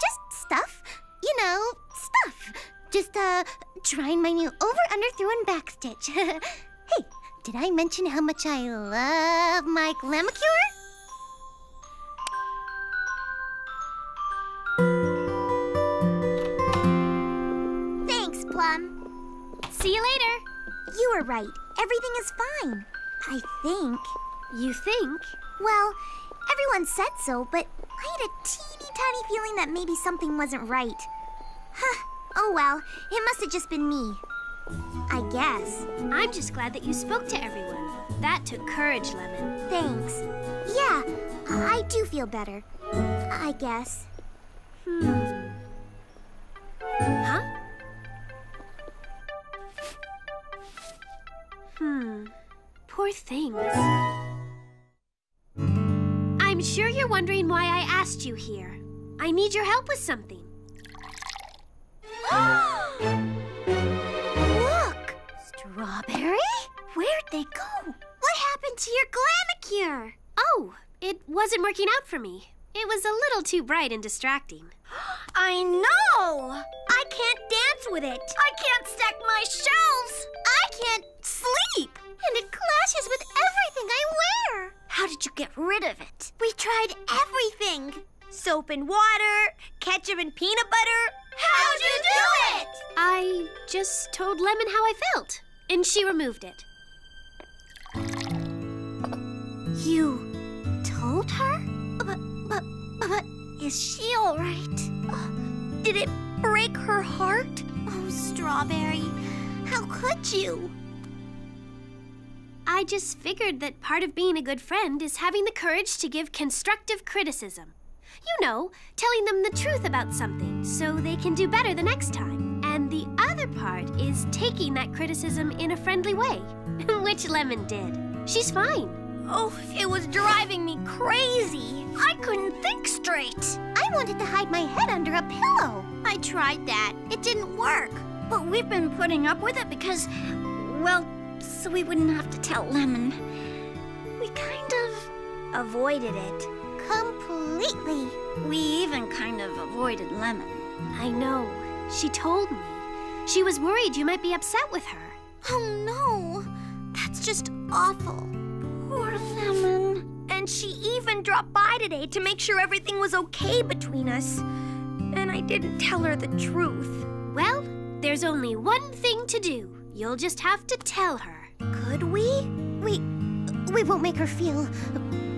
just stuff. You know, stuff. Just, uh, trying my new over, under, through, and back stitch. hey, did I mention how much I love my Glamacure? Thanks, Plum. See you later. You were right. Everything is fine. I think. You think? Well, everyone said so, but I had a teeny tiny feeling that maybe something wasn't right. Huh. Oh well, it must have just been me. I guess. I'm just glad that you spoke to everyone. That took courage, Lemon. Thanks. Yeah, I do feel better. I guess. Hmm. Huh? Hmm. Poor things. I'm sure you're wondering why I asked you here. I need your help with something. Look! Strawberry? Where'd they go? What happened to your Glamacure? Oh, it wasn't working out for me. It was a little too bright and distracting. I know! I can't dance with it. I can't stack my shelves. I can't sleep! And it clashes with everything I wear! How did you get rid of it? We tried everything! Soap and water, ketchup and peanut butter. How'd you do it? I just told Lemon how I felt, and she removed it. You told her? But, but, but, is she all right? Did it break her heart? Oh, Strawberry, how could you? I just figured that part of being a good friend is having the courage to give constructive criticism. You know, telling them the truth about something so they can do better the next time. And the other part is taking that criticism in a friendly way, which Lemon did. She's fine. Oh, it was driving me crazy. I couldn't think straight. I wanted to hide my head under a pillow. I tried that. It didn't work. But we've been putting up with it because, well, so we wouldn't have to tell Lemon. We kind of avoided it. Completely. We even kind of avoided Lemon. I know. She told me. She was worried you might be upset with her. Oh no, that's just awful. Poor Lemon. And she even dropped by today to make sure everything was okay between us. And I didn't tell her the truth. Well, there's only one thing to do. You'll just have to tell her. Could we? We... we won't make her feel...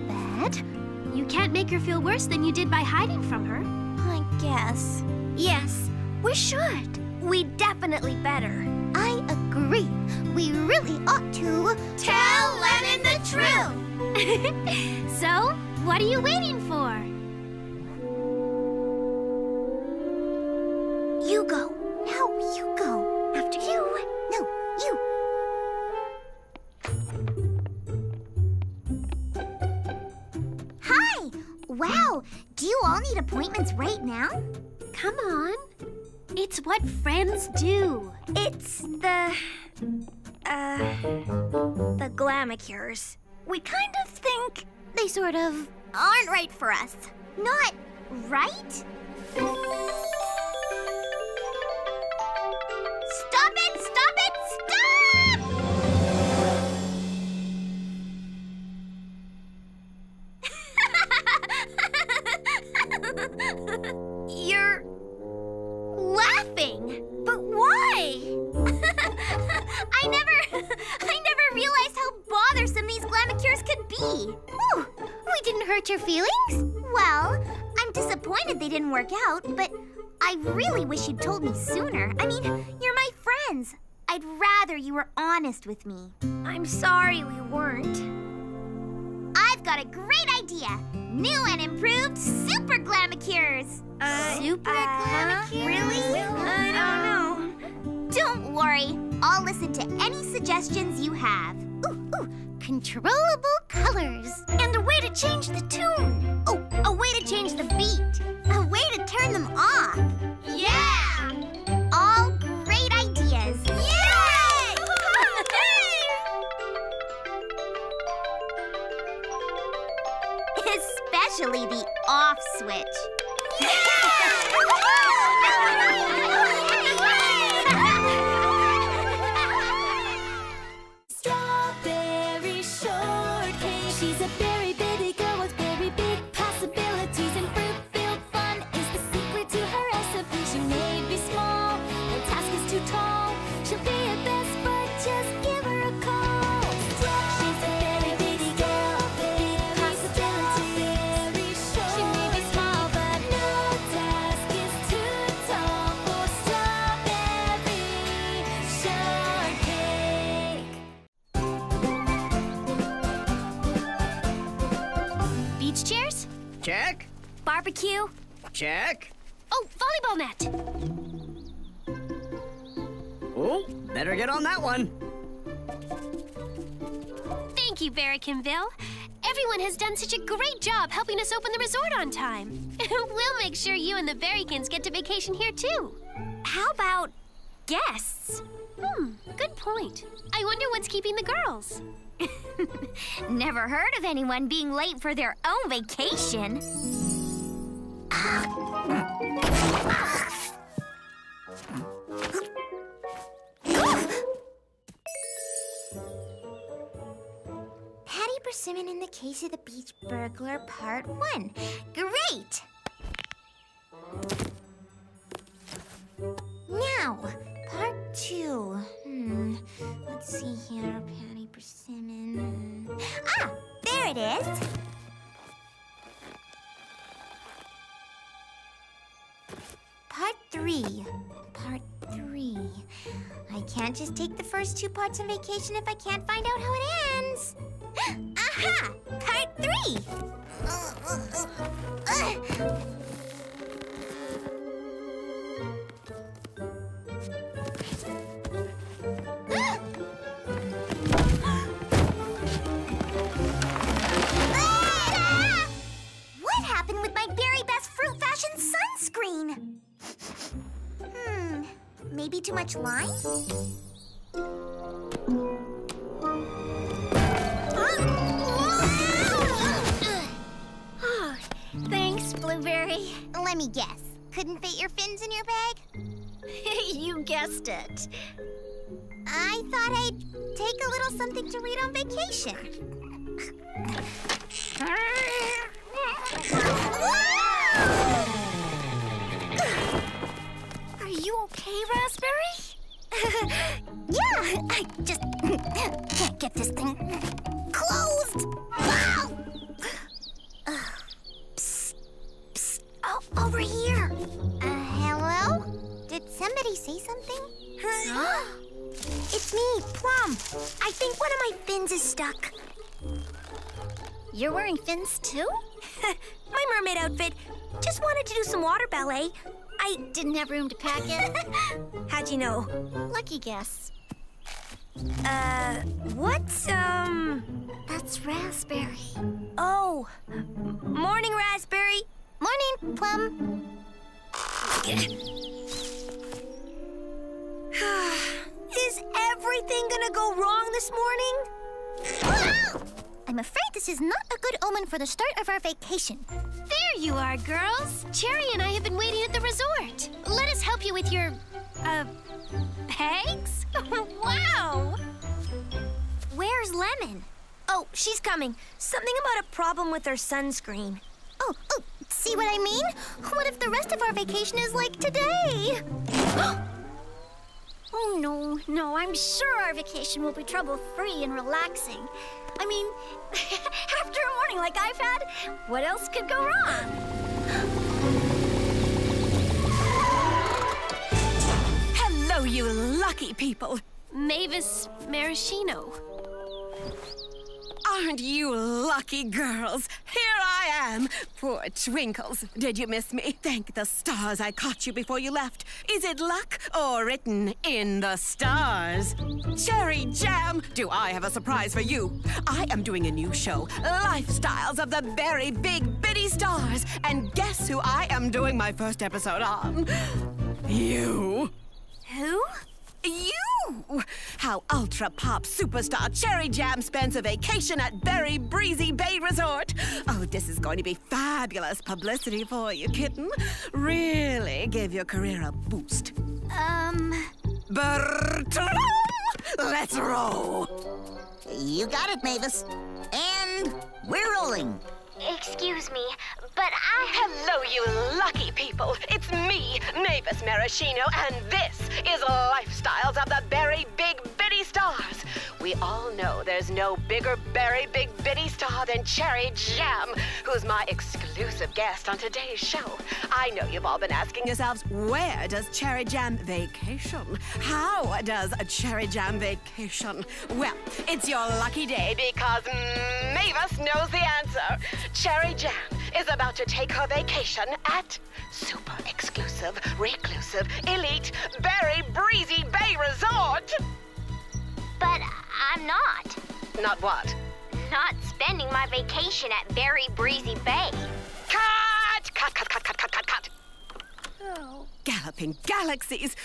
bad? You can't make her feel worse than you did by hiding from her. I guess. Yes, we should. We definitely better. I agree. We really ought to... Tell Lemon the truth! So, what are you waiting for? You go. No, you go. After you. No, you. Wow, do you all need appointments right now? Come on. It's what friends do. It's the. uh. the Glamacures. We kind of think They sort of... Aren't right for us. Not right? Stop it! Stop it! Stop! You're laughing. But why? I never I never realized how bothersome these glamacures could be. Oh, we didn't hurt your feelings? Well, I'm disappointed they didn't work out, but I really wish you'd told me sooner. I mean, you're my friends. I'd rather you were honest with me. I'm sorry we weren't. Got a great idea. New and improved Super Glamacures. Uh, Super uh, Really? I don't know. Don't worry. I'll listen to any suggestions you have. Ooh, ooh, controllable colors. And a way to change the tune. Oh, a way to change the beat. A way to turn them off. Especially the off switch. Strawberry Barbecue? Check. Oh, volleyball net. Oh, better get on that one. Thank you, Barricanville. Everyone has done such a great job helping us open the resort on time. we'll make sure you and the Berrykins get to vacation here, too. How about guests? Hmm, good point. I wonder what's keeping the girls. Never heard of anyone being late for their own vacation. Patty Persimmon in the Case of the Beach Burglar, Part 1. Great! Now, Part 2. Hmm, let's see here. Patty Persimmon. Ah, there it is. Just take the first two parts on vacation if I can't find out how it ends. Aha! Part 3! Ah! Maybe too much lime? Oh, thanks, Blueberry. Let me guess. Couldn't fit your fins in your bag? you guessed it. I thought I'd take a little something to read on vacation. okay, Raspberry? yeah, I just can't get this thing closed. Wow! Pssst. Oh, over here. Uh, hello? Did somebody say something? It's me, Plum. I think one of my fins is stuck. You're wearing fins too? my mermaid outfit. Just wanted to do some water ballet. I didn't have room to pack it. How'd you know? Lucky guess. Uh, what, um... That's raspberry. Oh, morning, Raspberry. Morning, Plum. is everything gonna go wrong this morning? I'm afraid this is not a good omen for the start of our vacation. There you are, girls. Cherry and I have been waiting at the resort. Let us help you with your, uh, bags? wow! Where's Lemon? Oh, she's coming. Something about a problem with her sunscreen. Oh, oh, see what I mean? What if the rest of our vacation is like today? Oh no, no, I'm sure our vacation will be trouble free and relaxing. I mean, after a morning like I've had, what else could go wrong? Hello, you lucky people. Mavis Maraschino. Aren't you lucky girls? Here I am. Poor Twinkles. Did you miss me? Thank the stars I caught you before you left. Is it luck or written in the stars? Cherry Jam, do I have a surprise for you? I am doing a new show, Lifestyles of the Very Big Bitty Stars. And guess who I am doing my first episode on? You. Who? You! How ultra pop superstar Cherry Jam spends a vacation at Berry Breezy Bay Resort. Oh, this is going to be fabulous publicity for you, kitten. Really give your career a boost. Um, Bertram! Let's roll! You got it, Mavis. And we're rolling. excuse me, but I. Hello, you lucky people. It's me, Mavis Maraschino, and this is Lifestyles All know there's no bigger Berry Big Bitty star than Cherry Jam, who's my exclusive guest on today's show. I know you've all been asking yourselves, where does Cherry Jam vacation? How does a Cherry Jam vacation? Well, it's your lucky day because Mavis knows the answer. Cherry Jam is about to take her vacation at super exclusive, reclusive, elite, Berry Breezy Bay Resort. But I'm not. Not what? Not spending my vacation at Berry Breezy Bay. Cut! Cut, cut, cut, cut, cut, cut, cut. Oh, galloping galaxies.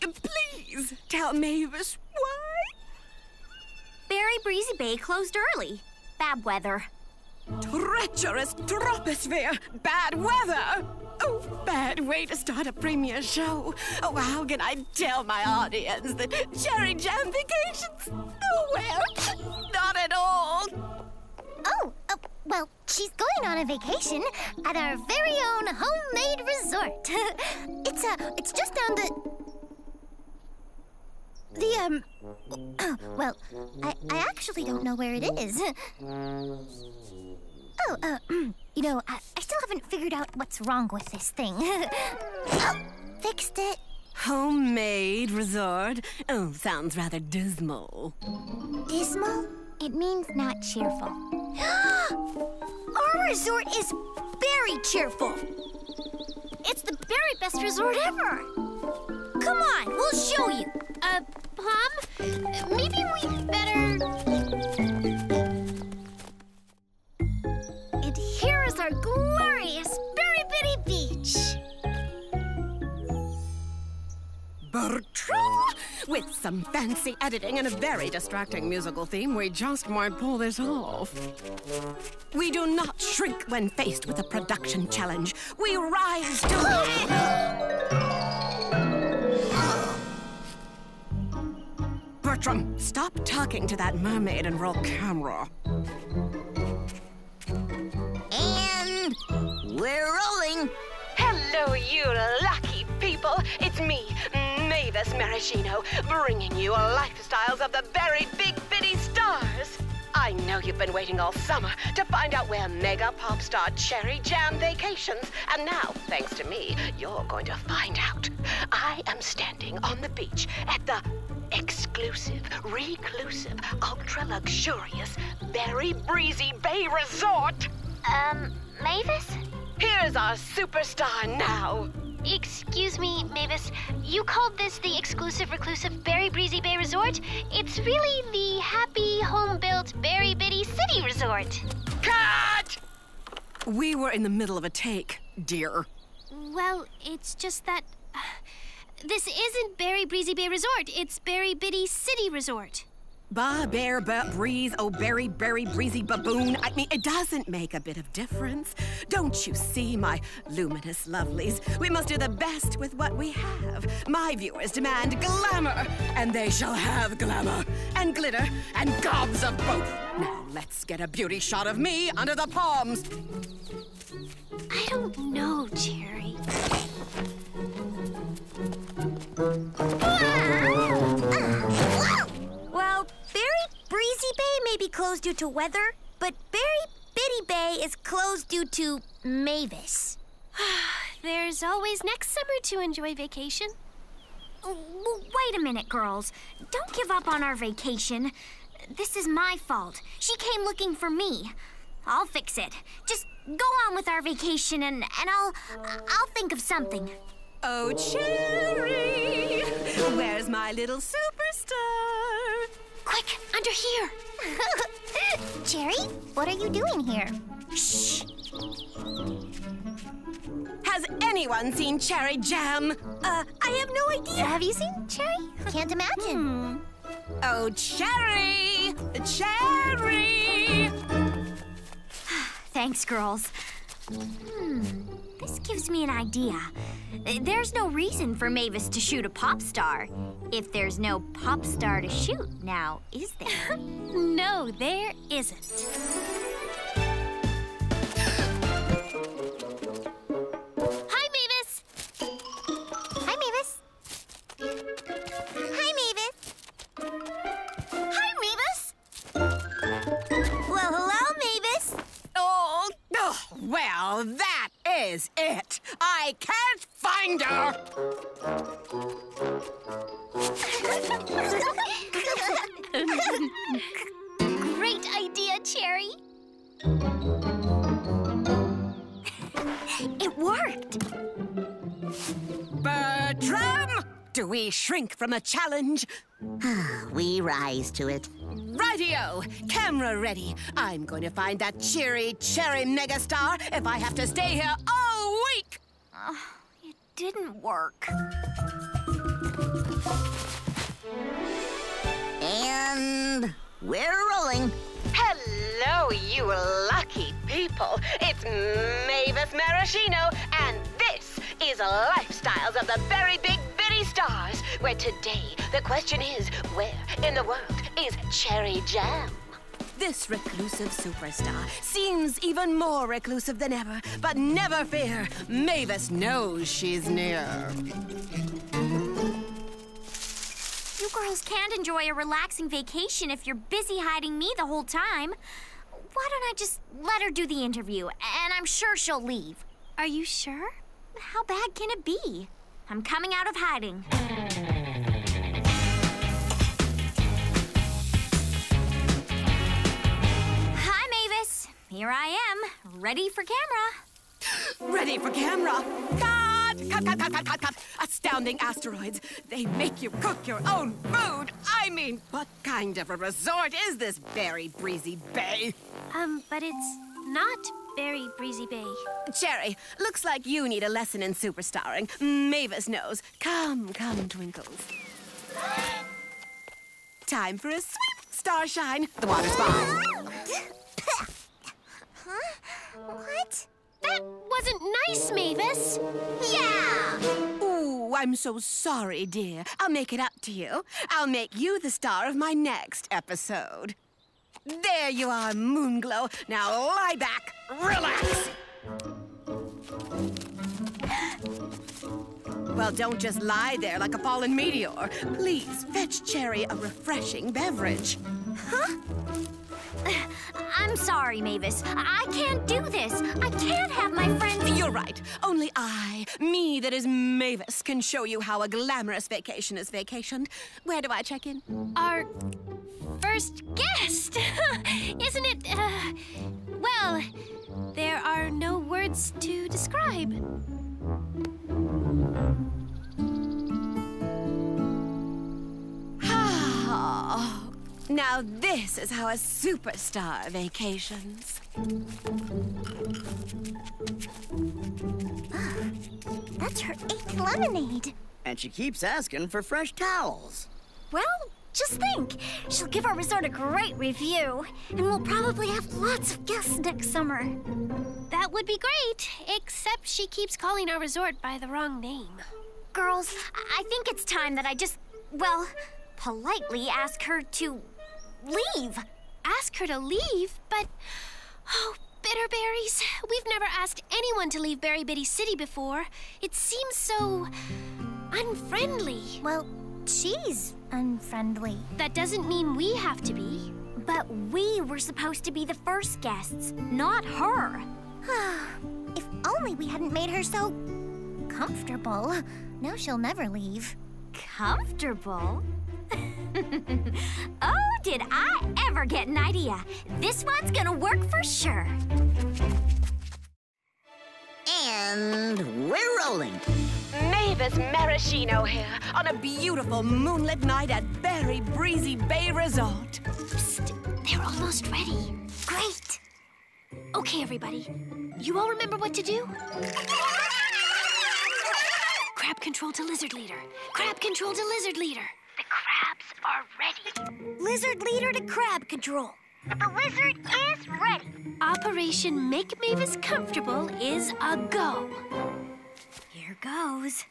Please tell Mavis why. Berry Breezy Bay closed early. Bad weather. Treacherous troposphere. Bad weather. Oh, bad way to start a premiere show. Oh, how can I tell my audience that Cherry Jam vacations? Oh, well, not at all. Oh, uh, well, she's going on a vacation at our very own homemade resort. it's uh, it's just down the. The um. Well, I I actually don't know where it is. Oh, uh, you know, I, I still haven't figured out what's wrong with this thing. oh, fixed it. Homemade resort? Oh, sounds rather dismal. Dismal? It means not cheerful. Our resort is very cheerful. It's the very best resort ever. Come on, we'll show you. Uh, Plum, maybe we better. And here is our glorious Berry Bitty Beach. Bertram! With some fancy editing and a very distracting musical theme, we just might pull this off. We do not shrink when faced with a production challenge. We rise to Bertram, stop talking to that mermaid and roll camera. And we're rolling. Hello, you lucky people. It's me, Mavis Maraschino, bringing you lifestyles of the very big bitty stars. I know you've been waiting all summer to find out where mega pop star Cherry Jam vacations, and now, thanks to me, you're going to find out. I am standing on the beach at the exclusive, reclusive, ultra luxurious, Berry Breezy Bay Resort. Um, Mavis? Here's our superstar now. Excuse me, Mavis. You called this the exclusive reclusive Berry Breezy Bay Resort? It's really the happy, home-built Berry Bitty City Resort. Cut! We were in the middle of a take, dear. Well, it's just that. uh, this isn't Berry Breezy Bay Resort, it's Berry Bitty City Resort. Ba, bear, but breeze, oh, berry, berry, breezy baboon. I mean, it doesn't make a bit of difference. Don't you see, my luminous lovelies? We must do the best with what we have. My viewers demand glamour, and they shall have glamour, and glitter, and gobs of both. Now, let's get a beauty shot of me under the palms. I don't know, Cherry. Well, Berry Breezy Bay may be closed due to weather, but Berry Bitty Bay is closed due to Mavis. There's always next summer to enjoy vacation. Wait a minute, girls. Don't give up on our vacation. This is my fault. She came looking for me. I'll fix it. Just go on with our vacation and, and I'll I'll think of something. Oh, Cherry, where's my little superstar? Quick, under here. Cherry, what are you doing here? Shh. Has anyone seen Cherry Jam? Uh, I have no idea. Have you seen Cherry? Can't imagine. Oh, Cherry! Cherry! Thanks, girls. Hmm, this gives me an idea. There's no reason for Mavis to shoot a pop star. If there's no pop star to shoot now, is there? No, there isn't. Is it. I can't find her. Great idea, Cherry. it worked. Bertram! Do we shrink from a challenge? We rise to it. Radio, camera ready. I'm going to find that cheery, cherry megastar if I have to stay here all week. It didn't work. And we're rolling. Hello, you lucky people. It's Mavis Maraschino, and this is Lifestyles of the Very Big Bitty Stars, where today the question is where in the world is Cherry Jam? This reclusive superstar seems even more reclusive than ever, but never fear, Mavis knows she's near. You girls can't enjoy a relaxing vacation if you're busy hiding me the whole time. Why don't I just let her do the interview, and I'm sure she'll leave. Are you sure? How bad can it be? I'm coming out of hiding. Hi, Mavis. Here I am, ready for camera. Ready for camera. Cut! Cut, cut, cut, cut, cut, cut. Astounding asteroids. They make you cook your own food. I mean, what kind of a resort is this Berry Breezy Bay? Um, but it's not Berry Breezy Bay. Cherry, looks like you need a lesson in superstarring. Mavis knows. Come, come, Twinkles. Time for a sweep, Starshine. The water's fine. Huh? What? That wasn't nice, Mavis. Yeah! Ooh, I'm so sorry, dear. I'll make it up to you. I'll make you the star of my next episode. There you are, Moonglow. Now lie back, relax. Well, don't just lie there like a fallen meteor. Please fetch Cherry a refreshing beverage. I'm sorry, Mavis. I can't do this. I can't have my friends. You're right. Only I, me that is Mavis, can show you how a glamorous vacation is vacationed. Where do I check in? Our first guest. Isn't it? Uh, well, there are no words to describe. Oh, now this is how a superstar vacations. That's her eighth lemonade. And she keeps asking for fresh towels. Well, just think. She'll give our resort a great review. And we'll probably have lots of guests next summer. That would be great, except she keeps calling our resort by the wrong name. Girls, I think it's time that I just, well, politely ask her to leave. Ask her to leave, but. Oh, Bitterberries. We've never asked anyone to leave Berry Bitty City before. It seems so. unfriendly. Well, she's unfriendly. That doesn't mean we have to be. But we were supposed to be the first guests, not her. if only we hadn't made her so comfortable. Now she'll never leave. Comfortable? oh, did I ever get an idea? This one's gonna work for sure. And we're rolling. Mavis Maraschino here. On a beautiful moonlit night at Berry Breezy Bay Resort. Psst, they're almost ready. Great. Okay, everybody. You all remember what to do? Crab control to lizard leader. Crab control to lizard leader. The crabs are ready. Lizard leader to crab control. The lizard is ready. Operation Make Mavis Comfortable is a go. Here goes.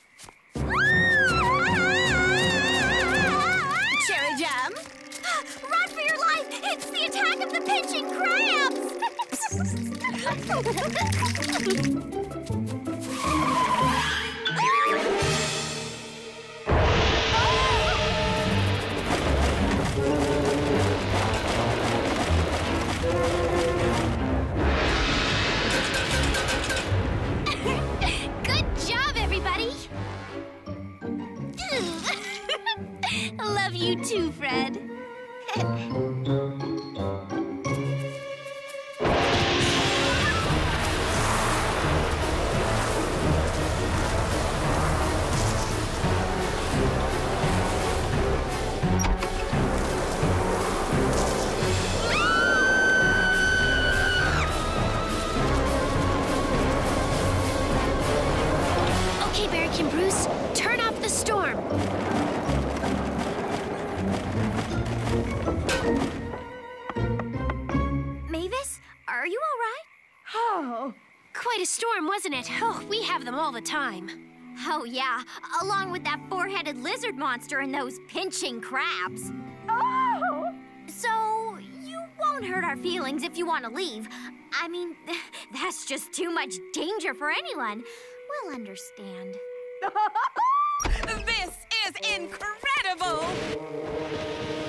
Cherry Jam? Run for your life! It's the attack of the pinching crabs! you too, Fred. are you all right? Oh, quite a storm, wasn't it? Oh, we have them all the time. Oh, yeah, along with that four-headed lizard monster and those pinching crabs. Oh! So, you won't hurt our feelings if you want to leave. I mean, that's just too much danger for anyone. We'll understand. This is incredible!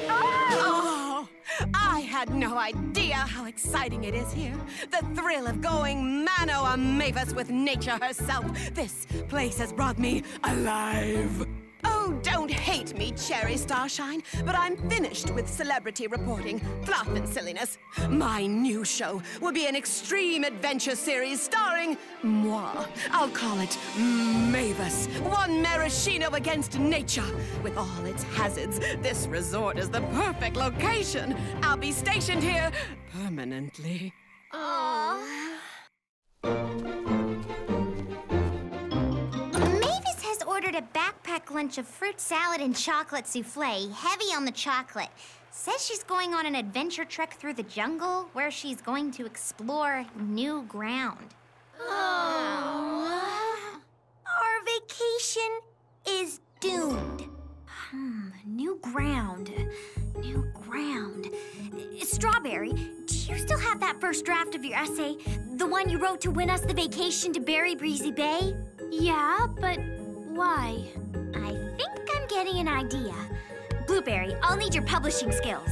Oh! oh! I had no idea how exciting it is here. The thrill of going mano a Mavis with nature herself. This place has brought me alive. Oh, don't hate me, Cherry Starshine, but I'm finished with celebrity reporting, fluff and silliness. My new show will be an extreme adventure series starring moi. I'll call it Mavis, one maraschino against nature. With all its hazards, this resort is the perfect location. I'll be stationed here permanently. Mavis ordered a backpack lunch of fruit salad and chocolate souffle, heavy on the chocolate. Says she's going on an adventure trek through the jungle where she's going to explore new ground. Oh. Our vacation is doomed. Hmm, new ground. New ground. Strawberry, do you still have that first draft of your essay? The one you wrote to win us the vacation to Berry Breezy Bay? Yeah, but why? I think I'm getting an idea. Blueberry, I'll need your publishing skills.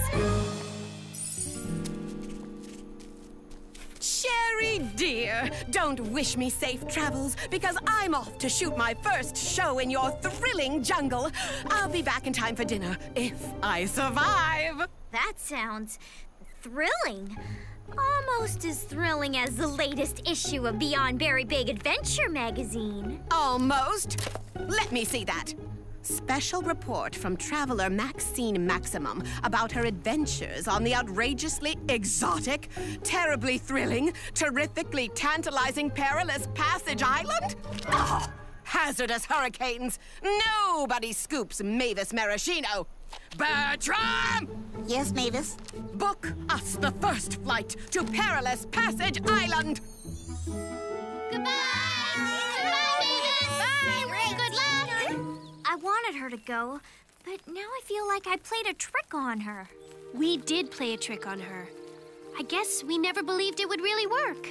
Cherry dear, don't wish me safe travels because I'm off to shoot my first show in your thrilling jungle. I'll be back in time for dinner if I survive. That sounds thrilling. Almost as thrilling as the latest issue of Beyond Berry Big Adventure magazine. Almost. Let me see that. Special report from traveler Maxine Maximum about her adventures on the outrageously exotic, terribly thrilling, terrifically tantalizing Perilous Passage Island? Oh, hazardous hurricanes. Nobody scoops Mavis Maraschino. Bertram! Yes, Mavis? Book us the first flight to Perilous Passage Island. Goodbye! Goodbye, Goodbye. Good luck! I wanted her to go, but now I feel like I played a trick on her. We did play a trick on her. I guess we never believed it would really work.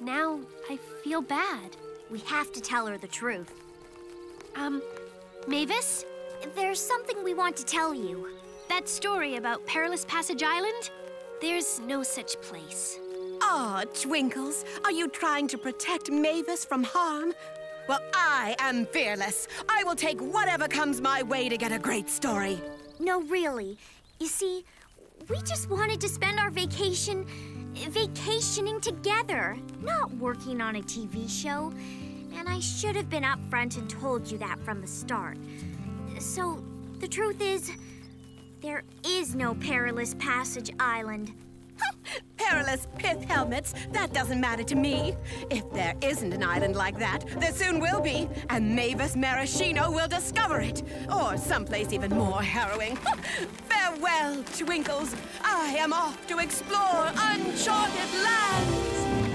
Now I feel bad. We have to tell her the truth. Um, Mavis, There's something we want to tell you. that story about Perilous Passage Island? There's no such place. Aw, Twinkles, are you trying to protect Mavis from harm? Well, I am fearless. I will take whatever comes my way to get a great story. No, really. You see, we just wanted to spend our vacation vacationing together, not working on a TV show. And I should have been upfront and told you that from the start. So, the truth is, there is no Perilous Passage Island. Perilous pith helmets, that doesn't matter to me. If there isn't an island like that, there soon will be, and Mavis Maraschino will discover it. Or someplace even more harrowing. Farewell, Twinkles. I am off to explore uncharted lands.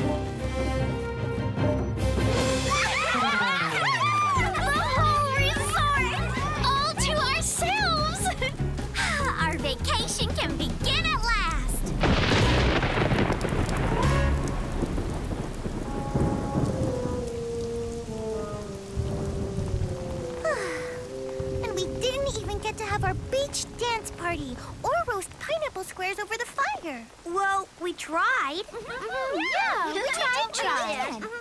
Have our beach dance party or roast pineapple squares over the fire. Well, we tried. Mm-hmm. Mm-hmm. Yeah, we we tried, did. tried. Mm-hmm.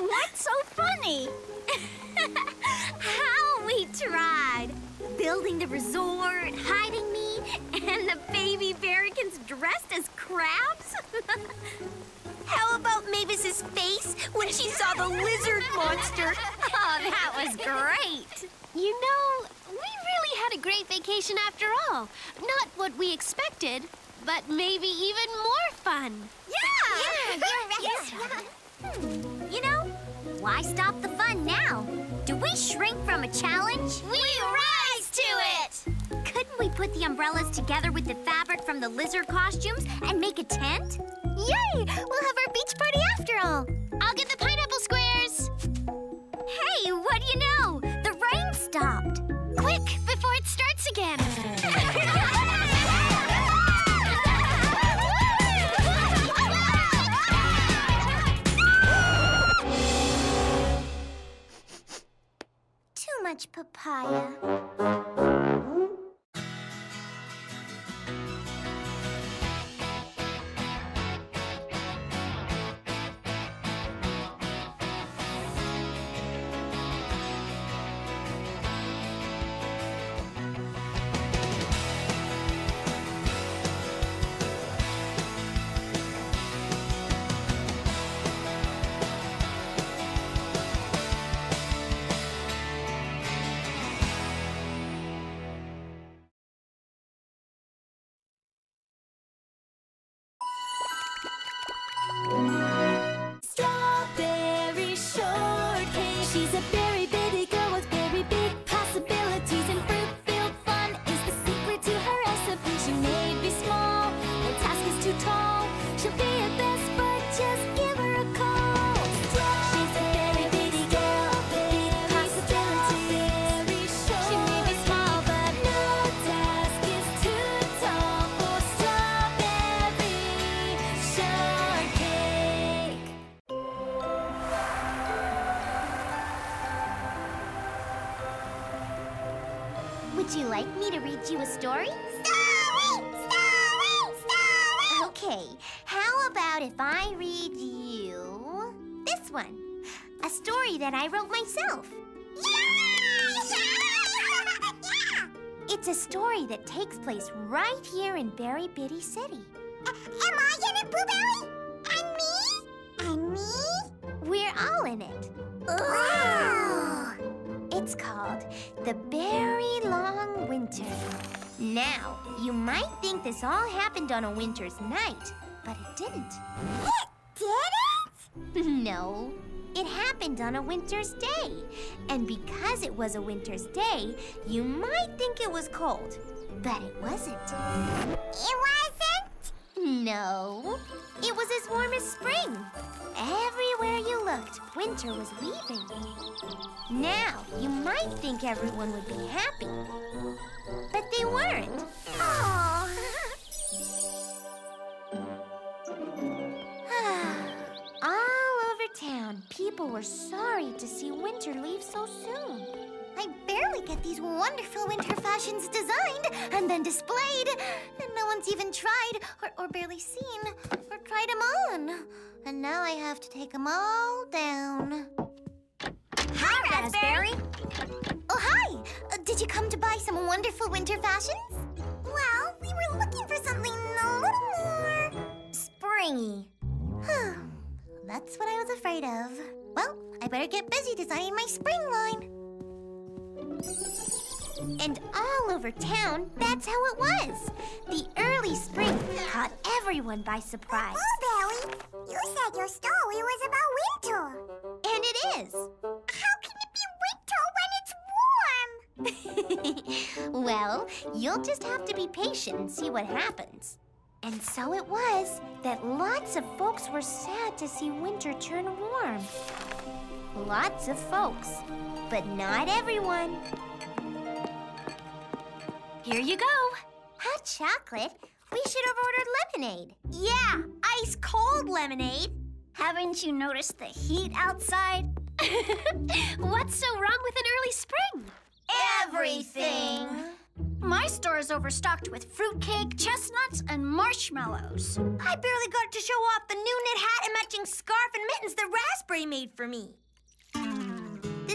What's so funny? How we tried! Building the resort, hiding me, and the baby berrykins dressed as crabs? How about Mavis's face when she saw the lizard monster? oh, that was great! You know, we really had a great vacation after all. Not what we expected, but maybe even more fun. Yeah! Yeah, you're right. Hmm, You know, why stop the fun now? We shrink from a challenge? We rise to it! Couldn't we put the umbrellas together with the fabric from the lizard costumes and make a tent? Yay! We'll have our beach party after all. I'll get the pineapple squares. Hey, what do you know? The rain stopped. Quick, before it starts again. much papaya. Read you a story? Story! Story! Story! Okay, how about if I read you this one? A story that I wrote myself. Yeah! It's a story that takes place right here in Berry Bitty City. am I in it, Blueberry? And me? And me? We're all in it. Wow! It's called The Berry Long Winter. Now, you might think this all happened on a winter's night, but it didn't. It didn't? no. It happened on a winter's day. And because it was a winter's day, you might think it was cold. But it wasn't. It wasn't? No. It was as warm as spring. Everywhere you looked, winter was leaving. Now, you might think everyone would be happy. But they weren't. Aww. All over town, people were sorry to see winter leave so soon. I barely get these wonderful winter fashions designed and then displayed. And no one's even tried, or, or barely seen, or tried them on. And now I have to take them all down. Hi, Raspberry! Oh, hi! Uh, did you come to buy some wonderful winter fashions? Well, we were looking for something a little more springy. That's what I was afraid of. Well, I better get busy designing my spring line. And all over town, that's how it was. The early spring caught everyone by surprise. Blueberry, you said your story was about winter. And it is. How can it be winter when it's warm? well, you'll just have to be patient and see what happens. And so it was that lots of folks were sad to see winter turn warm. Lots of folks, but not everyone. Here you go. Hot chocolate? We should have ordered lemonade. Yeah, ice cold lemonade. Haven't you noticed the heat outside? What's so wrong with an early spring? Everything. My store is overstocked with fruitcake, chestnuts, and marshmallows. I barely got to show off the new knit hat and matching scarf and mittens that Raspberry made for me.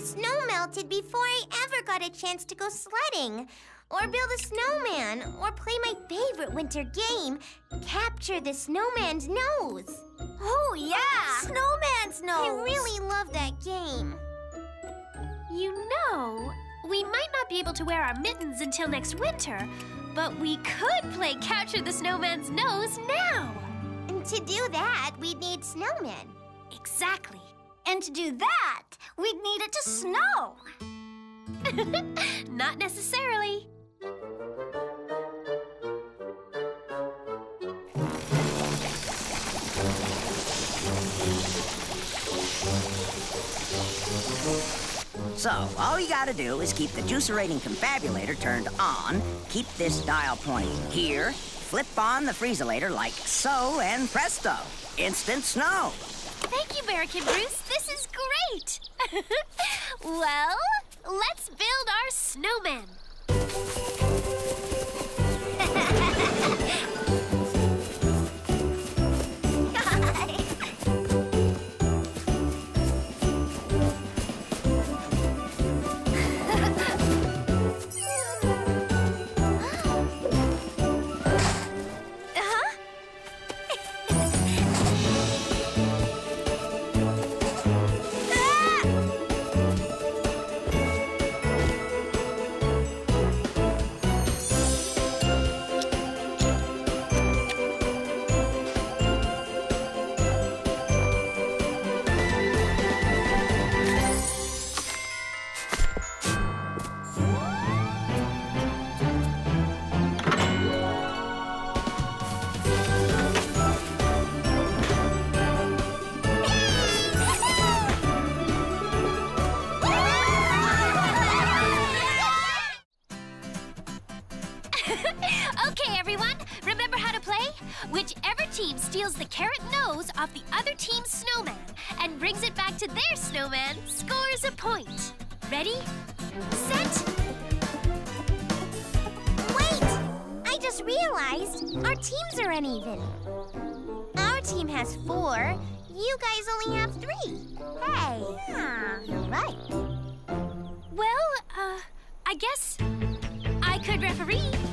Snow melted before I ever got a chance to go sledding, or build a snowman, or play my favorite winter game, Capture the Snowman's Nose. Oh, yeah! Snowman's Nose! I really love that game. You know, we might not be able to wear our mittens until next winter, but we could play Capture the Snowman's Nose now. And to do that, we'd need snowmen. Exactly. And to do that, we'd need it to snow. Not necessarily. So, all you gotta do is keep the juicerating confabulator turned on, keep this dial pointing here, flip on the freezelator like so, and presto, instant snow. Thank you, Berrykin Bruce. This is great. well, let's build our snowman. has four. You guys only have three. Hey. Yeah, you're right. Well, uh, I guess I could referee.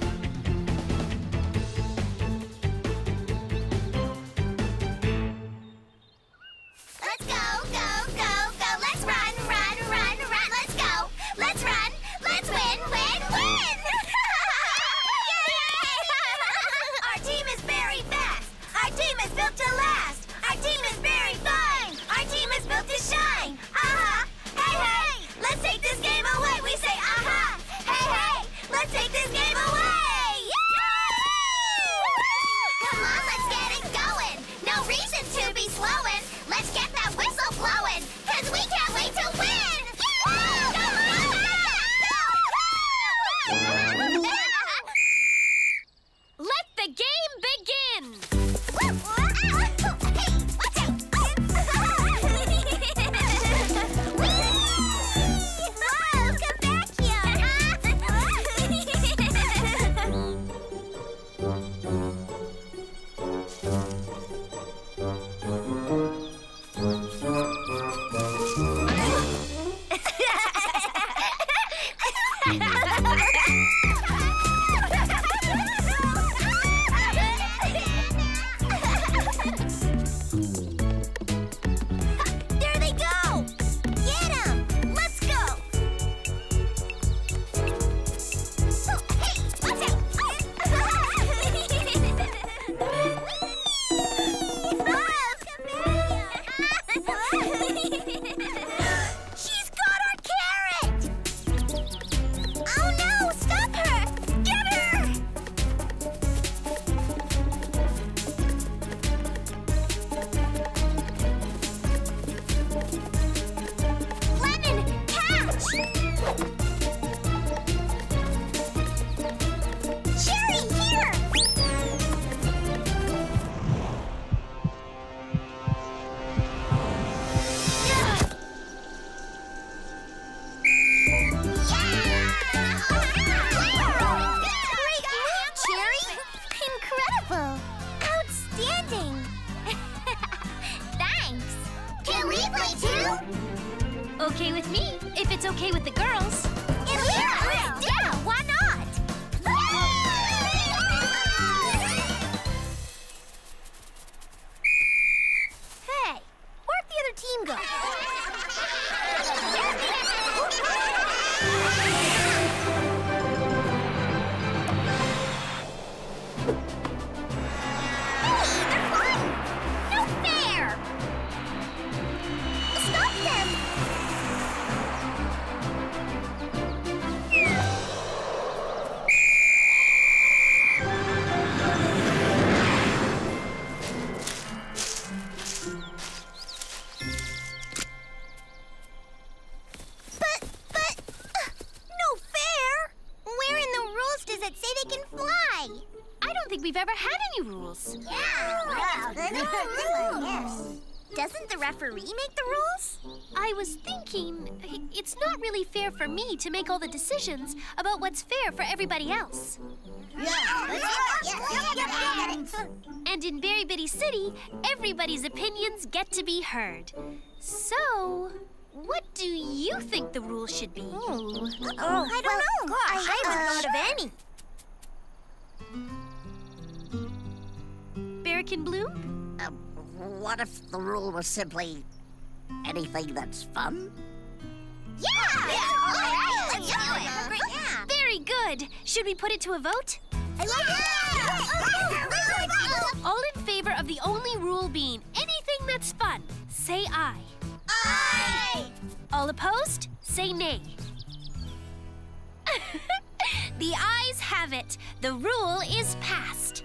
Referee make the rules? I was thinking, it's not really fair for me to make all the decisions about what's fair for everybody else. And in Berry Bitty City, everybody's opinions get to be heard. So, what do you think the rules should be? Oh, I don't know. I haven't thought of any. Berrykin Bloom? Uh, what if the rule was simply anything that's fun? Yeah! yeah. All right, let's do it. Yeah. Very good. Should we put it to a vote? All in favor of the only rule being anything that's fun, say aye. Aye! All opposed, say nay. the ayes have it. The rule is passed.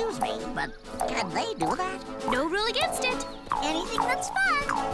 Excuse me, but can they do that? No rule against it. Anything that's fun.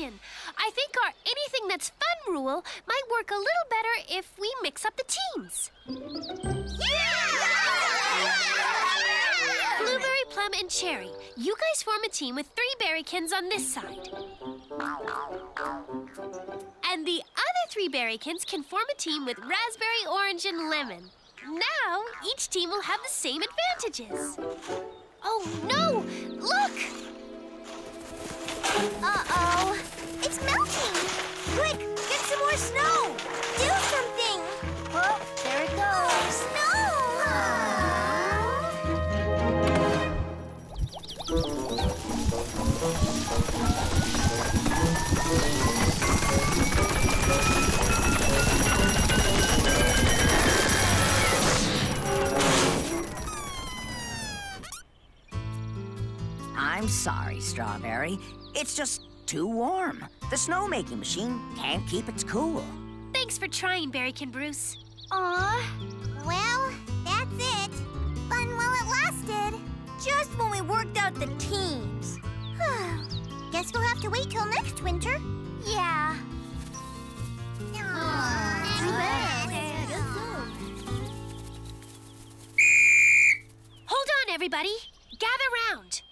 Suggestion. I think our anything that's fun rule might work a little better if we mix up the teams. Yeah! Blueberry, plum, and cherry. You guys form a team with three berrykins on this side. And the other three berrykins can form a team with raspberry, orange, and lemon. Now, each team will have the same advantages. Oh, no! Look! Uh-oh. It's melting. Quick, get some more snow. Do something. Oh, there it goes. Snow! I'm sorry, Strawberry. It's just too warm. The snowmaking machine can't keep its cool. Thanks for trying, Berrykin Bruce. Aw. Well, that's it. Fun while it lasted. Just when we worked out the teams. Guess we'll have to wait till next winter. Yeah. Hold on, everybody. Gather round.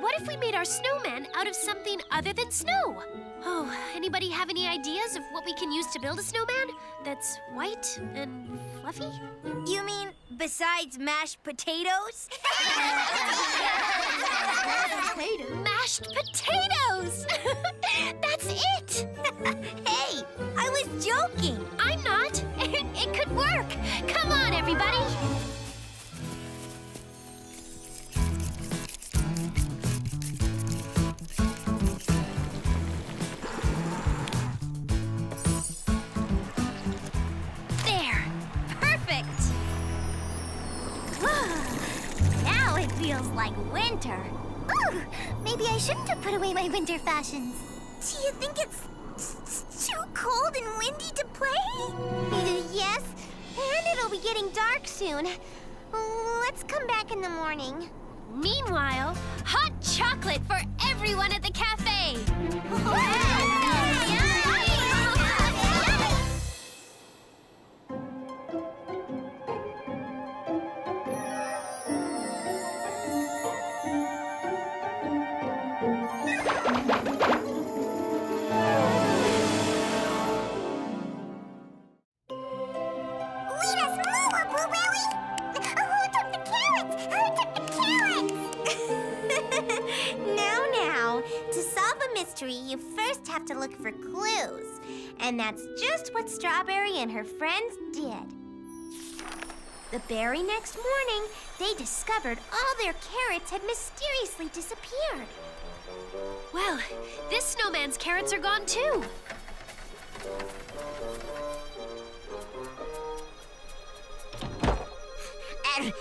What if we made our snowman out of something other than snow? Oh, anybody have any ideas of what we can use to build a snowman that's white and fluffy? You mean besides mashed potatoes? Mashed potatoes! that's it! hey, I was joking. I'm not. It could work. Come on, everybody. There. Perfect. now it feels like winter. Ooh, maybe I shouldn't have put away my winter fashions. Do you think it's too cold and windy to play? yes, and it'll be getting dark soon. Let's come back in the morning. Meanwhile, hot chocolate for everyone at the cafe. mystery, you first have to look for clues. And that's just what Strawberry and her friends did. The very next morning, they discovered all their carrots had mysteriously disappeared. Well, this snowman's carrots are gone too. And,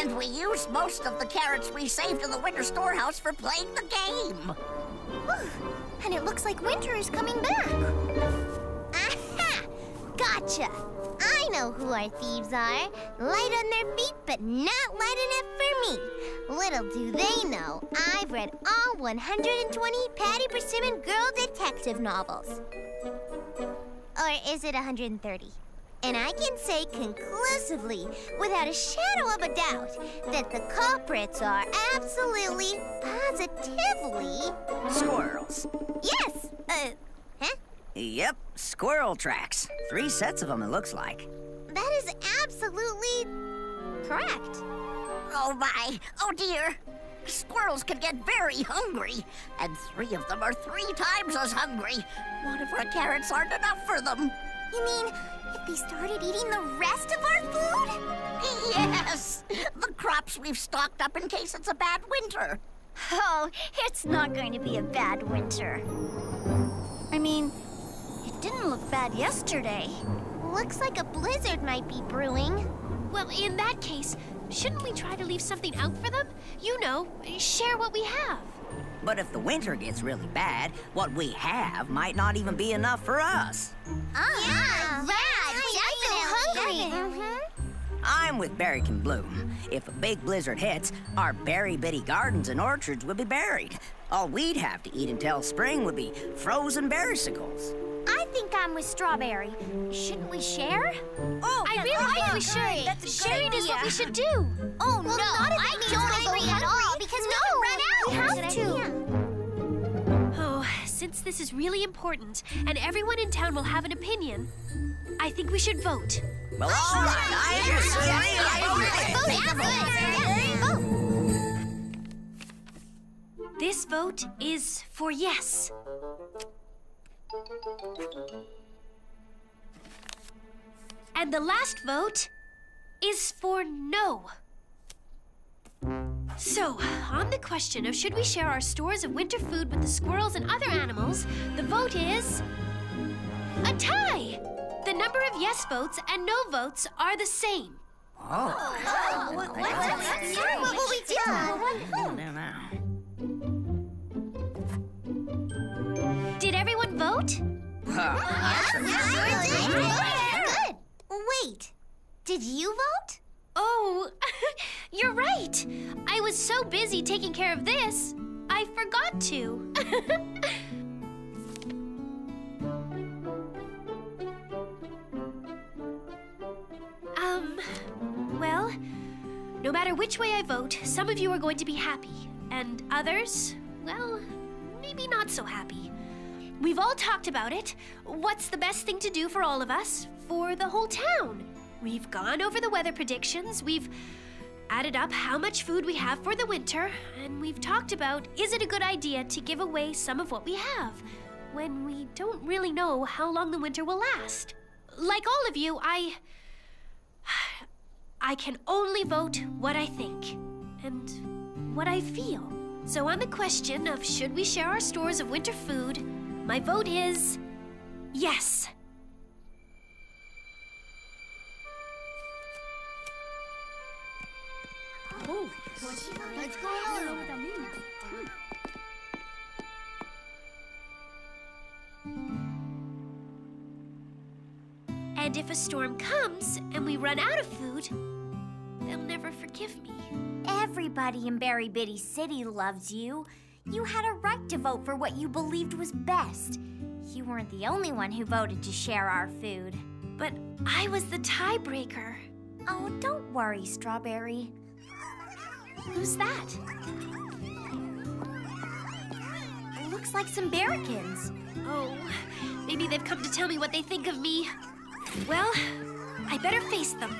and we used most of the carrots we saved in the winter storehouse for playing the game. And it looks like winter is coming back. Aha! Gotcha! I know who our thieves are. Light on their feet, but not light enough for me. Little do they know, I've read all 120 Patty Persimmon girl detective novels. Or is it 130? And I can say conclusively, without a shadow of a doubt, that the culprits are absolutely, positively. Squirrels. Yes! Uh, huh? Yep, squirrel tracks. Three sets of them, it looks like. That is absolutely correct. Oh my, oh dear. Squirrels can get very hungry, and three of them are three times as hungry. What if our carrots aren't enough for them? You mean they started eating the rest of our food? Yes, the crops we've stocked up in case it's a bad winter. Oh, it's not going to be a bad winter. I mean, it didn't look bad yesterday. Looks like a blizzard might be brewing. Well, in that case, shouldn't we try to leave something out for them? You know, share what we have. But if the winter gets really bad, what we have might not even be enough for us. Oh, yeah, right. I feel hungry. Mm-hmm. I'm with Berrykin Bloom. If a big blizzard hits, our berry bitty gardens and orchards would be buried. All we'd have to eat until spring would be frozen berrysicles. I think I'm with Strawberry. Shouldn't we share? Oh, I really think we should. That's a Sharing is what we should do. Oh, no, I don't agree at all because we can run out. We have to. Oh, since this is really important and everyone in town will have an opinion, I think we should vote. Well, all right. I This vote is for yes. And the last vote is for no. So, on the question of should we share our stores of winter food with the squirrels and other animals, the vote is a tie. The number of yes votes and no votes are the same. Oh. oh what will we do? Hmm. Did everyone vote? Good. Wait, did you vote? Oh, you're right. I was so busy taking care of this, I forgot to. um, well, no matter which way I vote, some of you are going to be happy, and others, well, maybe not so happy. We've all talked about it. What's the best thing to do for all of us, for the whole town? We've gone over the weather predictions, we've added up how much food we have for the winter, and we've talked about is it a good idea to give away some of what we have when we don't really know how long the winter will last. Like all of you, I. I can only vote what I think and what I feel. So, on the question of should we share our stores of winter food, my vote is yes. What's going on? And if a storm comes and we run out of food, they'll never forgive me. Everybody in Berry Bitty City loves you. You had a right to vote for what you believed was best. You weren't the only one who voted to share our food. But I was the tiebreaker. Oh, don't worry, Strawberry. Who's that? Looks like some berrykins. Oh, maybe they've come to tell me what they think of me. Well, I better face them.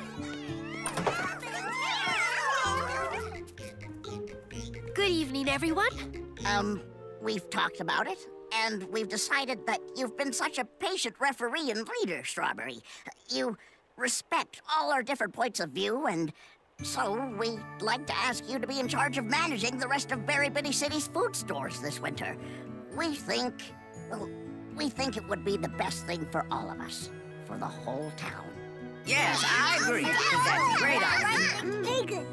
Good evening, everyone. Um, we've talked about it, and we've decided that you've been such a patient referee and leader, Strawberry. You respect all our different points of view, and so we'd like to ask you to be in charge of managing the rest of Berry Bitty City's food stores this winter. We think, well, we think it would be the best thing for all of us, for the whole town. Yes, I agree. That's a great idea. Very good.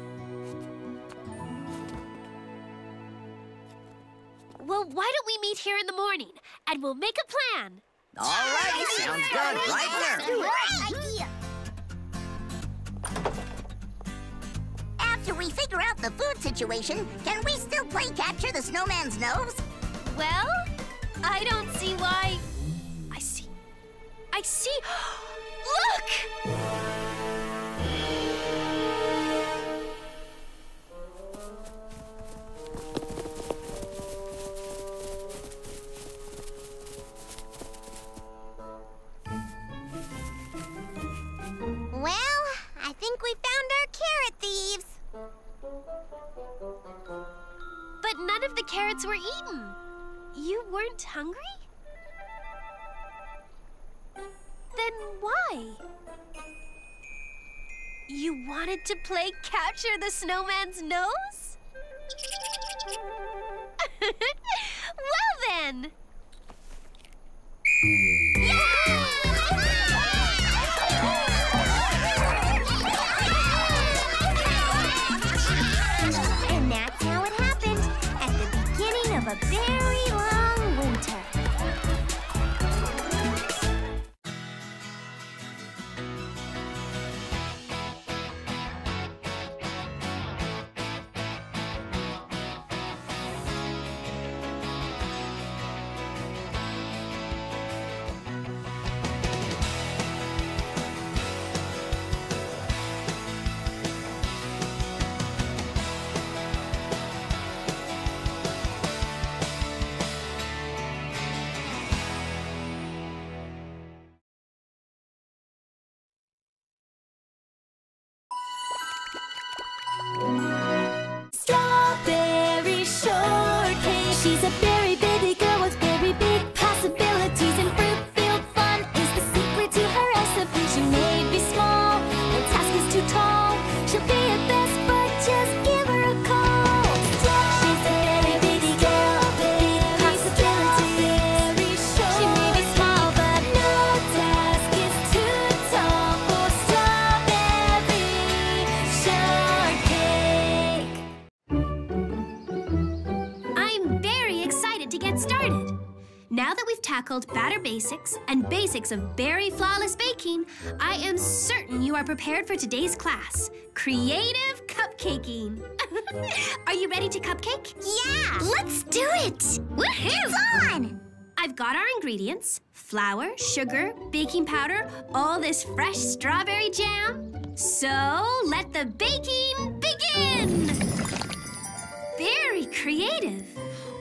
Well, why don't we meet here in the morning and we'll make a plan? All right, sounds good. Right there. Great idea. After we figure out the food situation, can we still play Capture the Snowman's Nose? Well, I don't see why. I see. Look! Well, I think we found our carrot thieves. But none of the carrots were eaten. You weren't hungry? Then why? You wanted to play Capture the Snowman's Nose? well then! Basics and basics of berry flawless baking, I am certain you are prepared for today's class creative cupcaking. are you ready to cupcake? Yeah, let's do it. Woohoo! It's on. I've got our ingredients flour, sugar, baking powder, all this fresh strawberry jam. So let the baking begin! Very creative.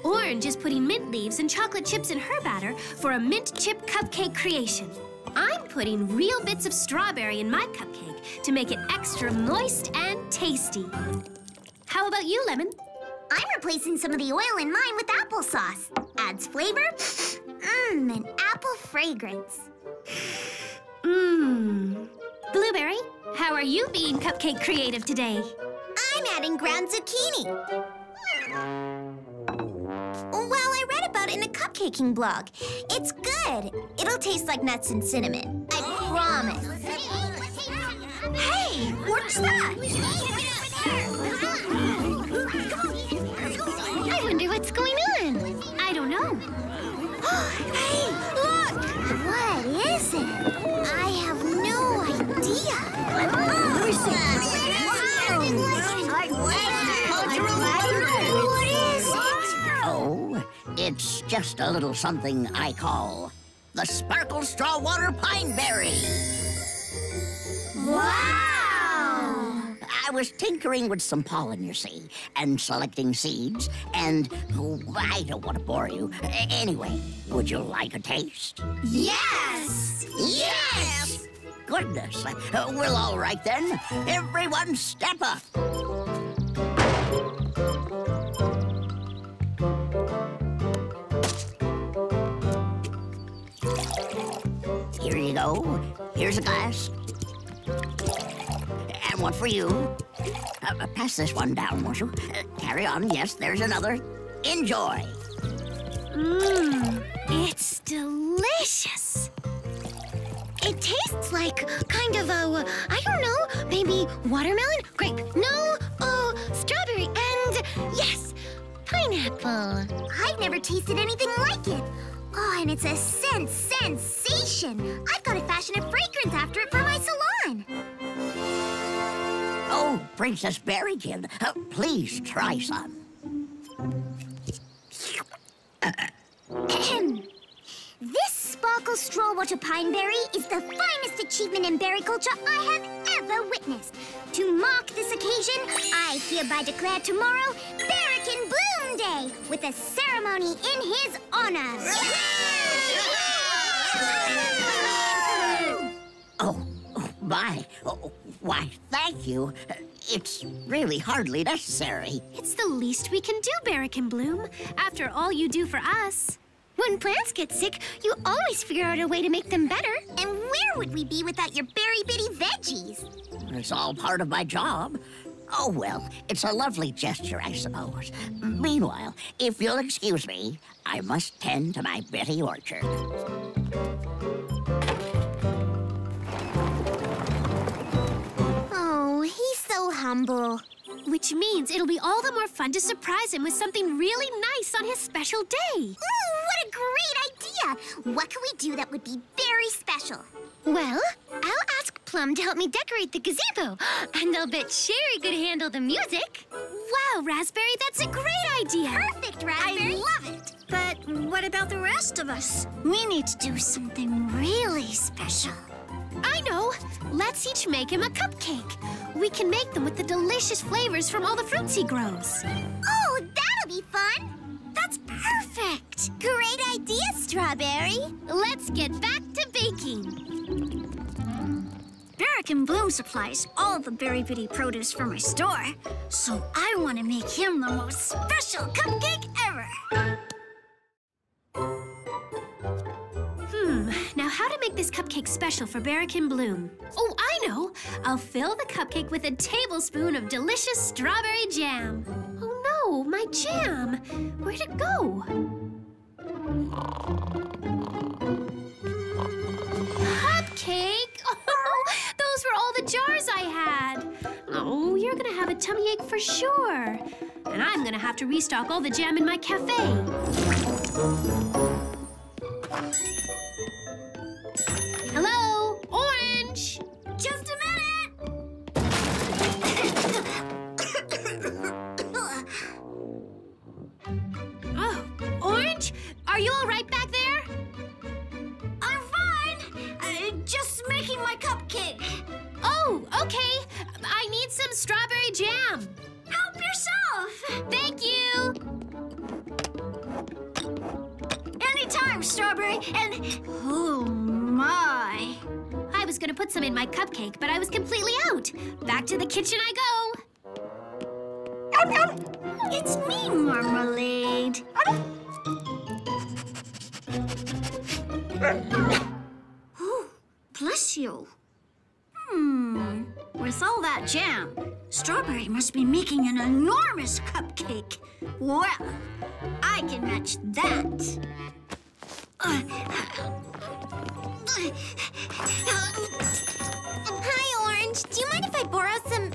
Orange is putting mint leaves and chocolate chips in her batter for a mint chip cupcake creation. I'm putting real bits of strawberry in my cupcake to make it extra moist and tasty. How about you, Lemon? I'm replacing some of the oil in mine with applesauce. Adds flavor, mmm, and apple fragrance. Mmm. Blueberry, how are you being cupcake creative today? I'm adding ground zucchini. In a cupcaking blog. It's good. It'll taste like nuts and cinnamon. I promise. Hey, what's that? I wonder what's going on. I don't know. hey, it's just a little something I call the Sparkle Straw Water Pine Berry. Wow! I was tinkering with some pollen, you see, and selecting seeds, and oh, I don't want to bore you. Anyway, would you like a taste? Yes! Yes! Goodness, uh, well, all right then. Everyone step up. Go. Here's a glass. And one for you. Uh, uh, pass this one down, won't you? Uh, carry on. Yes, there's another. Enjoy. Mmm. It's delicious. It tastes like kind of a, I don't know, maybe watermelon, grape, no, oh, strawberry, and yes, pineapple. I've never tasted anything like it. Oh, and it's a sense sensation. I've got to fashion a fragrance after it for my salon. Oh, Princess Berrykin, uh, please try some. This Sparkle Straw Water Pineberry is the finest achievement in berry culture I have ever witnessed. To mark this occasion, I hereby declare tomorrow Berrykin Bloom Day with a ceremony in his honor. Oh, oh, my. Oh, why, thank you. It's really hardly necessary. It's the least we can do, Berrykin Bloom, after all you do for us. When plants get sick, you always figure out a way to make them better. And where would we be without your berry bitty veggies? It's all part of my job. Oh, well, it's a lovely gesture, I suppose. Meanwhile, if you'll excuse me, I must tend to my bitty orchard. So humble. Which means it'll be all the more fun to surprise him with something really nice on his special day. Ooh, what a great idea! What can we do that would be very special? Well, I'll ask Plum to help me decorate the gazebo, and I'll bet Cherry could handle the music. Wow, Raspberry, that's a great idea. Perfect, Raspberry. I love it. But what about the rest of us? We need to do something really special. I know. Let's each make him a cupcake. We can make them with the delicious flavors from all the fruits he grows. Oh, that'll be fun. That's perfect. Great idea, Strawberry. Let's get back to baking. Berrykin Bloom supplies all the berry bitty produce for my store, so I want to make him the most special cupcake ever. How to make this cupcake special for Berrykin Bloom? Oh, I know! I'll fill the cupcake with a tablespoon of delicious strawberry jam. Oh no, my jam! Where'd it go? Cupcake! Oh, those were all the jars I had. Oh, you're gonna have a tummy ache for sure. And I'm gonna have to restock all the jam in my cafe. Just a minute! oh, Orange? Are you all right back there? I'm fine. I'm just making my cupcake. Oh, okay. I need some strawberry jam. Help yourself. Thank you. Anytime, Strawberry, and... Oh, my. Was gonna put some in my cupcake, but I was completely out. Back to the kitchen I go. It's me, Marmalade. Ooh, bless you. Hmm. With all that jam, Strawberry must be making an enormous cupcake. Well, I can match that. Hi, Orange. Do you mind if I borrow some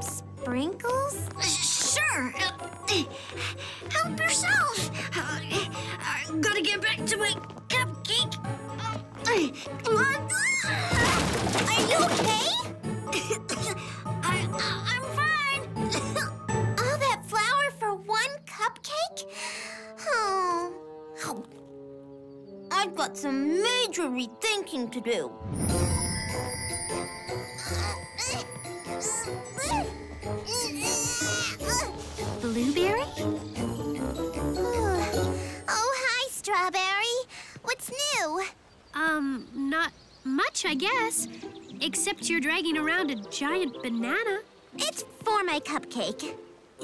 sprinkles? Sure. Help yourself. I gotta get back to my cupcake. Are you okay? I, I'm fine. All that flour for one cupcake? Oh. I've got some major rethinking to do. Blueberry? Oh, hi, Strawberry. What's new? Um, not much, I guess. Except you're dragging around a giant banana. It's for my cupcake.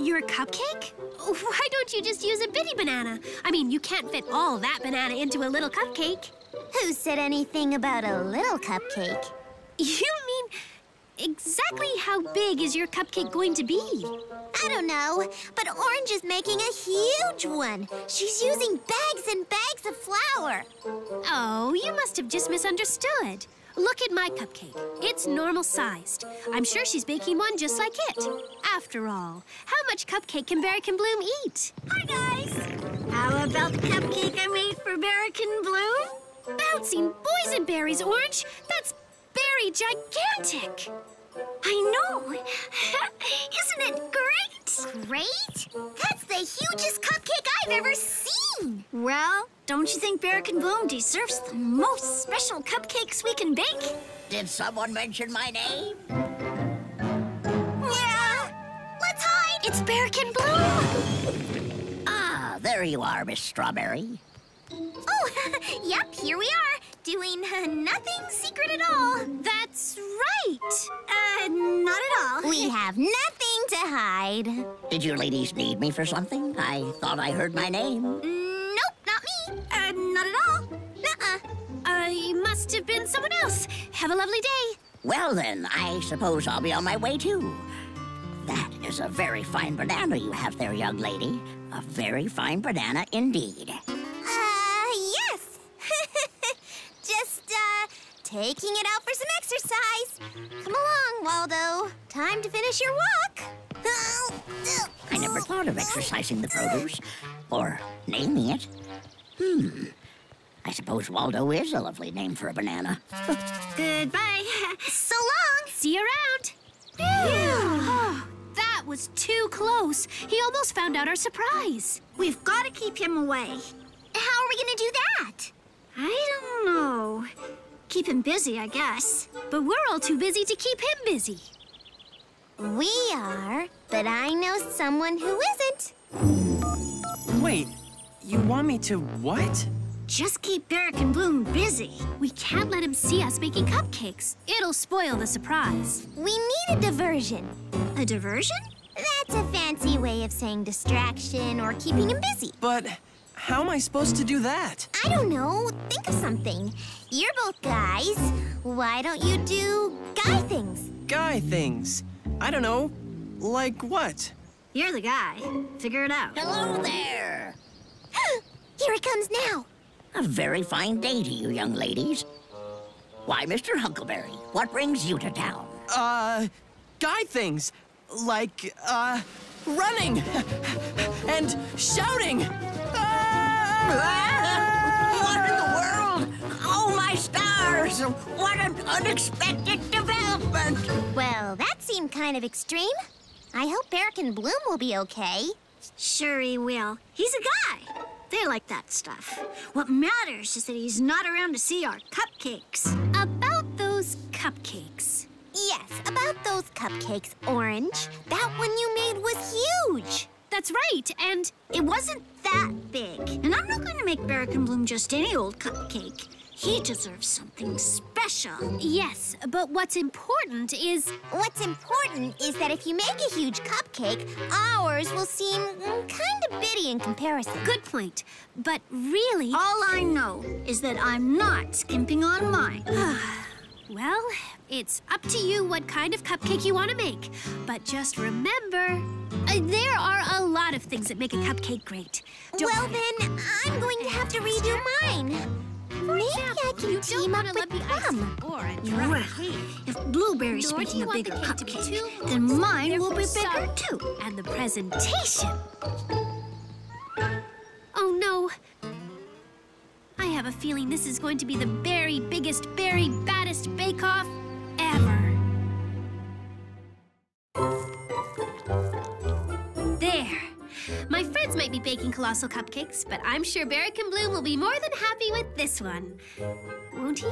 Your cupcake? Why don't you just use a bitty banana? I mean, you can't fit all that banana into a little cupcake. Who said anything about a little cupcake? You mean exactly how big is your cupcake going to be? I don't know, but Orange is making a huge one. She's using bags and bags of flour. Oh, you must have just misunderstood. Look at my cupcake. It's normal sized. I'm sure she's baking one just like it. After all, how much cupcake can Berrykin Bloom eat? Hi, guys. How about the cupcake I made for Berrykin Bloom? Bouncing boysenberries, Orange. That's very gigantic. I know. Isn't it great? Great? That's the hugest cupcake I've ever seen. Well, don't you think Berrykin Bloom deserves the most special cupcakes we can bake? Did someone mention my name? Yeah. Let's hide. It's Berrykin Bloom. Ah, there you are, Miss Strawberry. Oh, yep, here we are, doing uh, nothing secret at all. That's right. Uh, not at all. We have nothing to hide. Did you ladies need me for something? I thought I heard my name. Nope, not me. Uh, not at all. Nuh-uh. Uh, you must have been someone else. Have a lovely day. Well, then, I suppose I'll be on my way too. That is a very fine banana you have there, young lady. A very fine banana indeed. Taking it out for some exercise. Come along, Waldo. Time to finish your walk. I never thought of exercising the produce or naming it. Hmm. I suppose Waldo is a lovely name for a banana. Goodbye. So long. See you around. Oh, that was too close. He almost found out our surprise. We've got to keep him away. How are we gonna do that? I don't know. Keep him busy, I guess. But we're all too busy to keep him busy. We are, but I know someone who isn't. Wait, you want me to what? Just keep Berrykin Bloom busy. We can't let him see us making cupcakes. It'll spoil the surprise. We need a diversion. A diversion? That's a fancy way of saying distraction or keeping him busy. But how am I supposed to do that? I don't know. Think of something. You're both guys. Why don't you do guy things? Guy things. I don't know. Like what? You're the guy. Figure it out. Hello there. Here he comes now. A very fine day to you, young ladies. Why, Mr. Huckleberry, what brings you to town? Uh, guy things. Like, uh, running and shouting. What in the world? Oh, my stars! What an unexpected development! Well, that seemed kind of extreme. I hope Berrykin Bloom will be okay. Sure he will. He's a guy. They like that stuff. What matters is that he's not around to see our cupcakes. About those cupcakes. Yes, about those cupcakes, Orange. That one you made was huge. That's right, and It wasn't that big. And I'm not going to make Berrykin Bloom just any old cupcake. He deserves something special. yes, but what's important is What's important is that if you make a huge cupcake, ours will seem kind of bitty in comparison. good point. But really, All I know is that I'm not skimping on mine. well, it's up to you what kind of cupcake you want to make. But just remember, uh, there are a lot of things that make a cupcake great. Don't well, worry. then I'm going to have to redo mine. Maybe I can you team don't up with let the ice Plum. or a Well, cake. if Blueberry's Nor making a bigger the cake to be cupcake, too then mine will be bigger so- too. And the presentation. Oh no. I have a feeling this is going to be the very biggest, very baddest bake-off ever. There. My friends might be baking colossal cupcakes, but I'm sure Berrykin Bloom will be more than happy with this one. Won't he?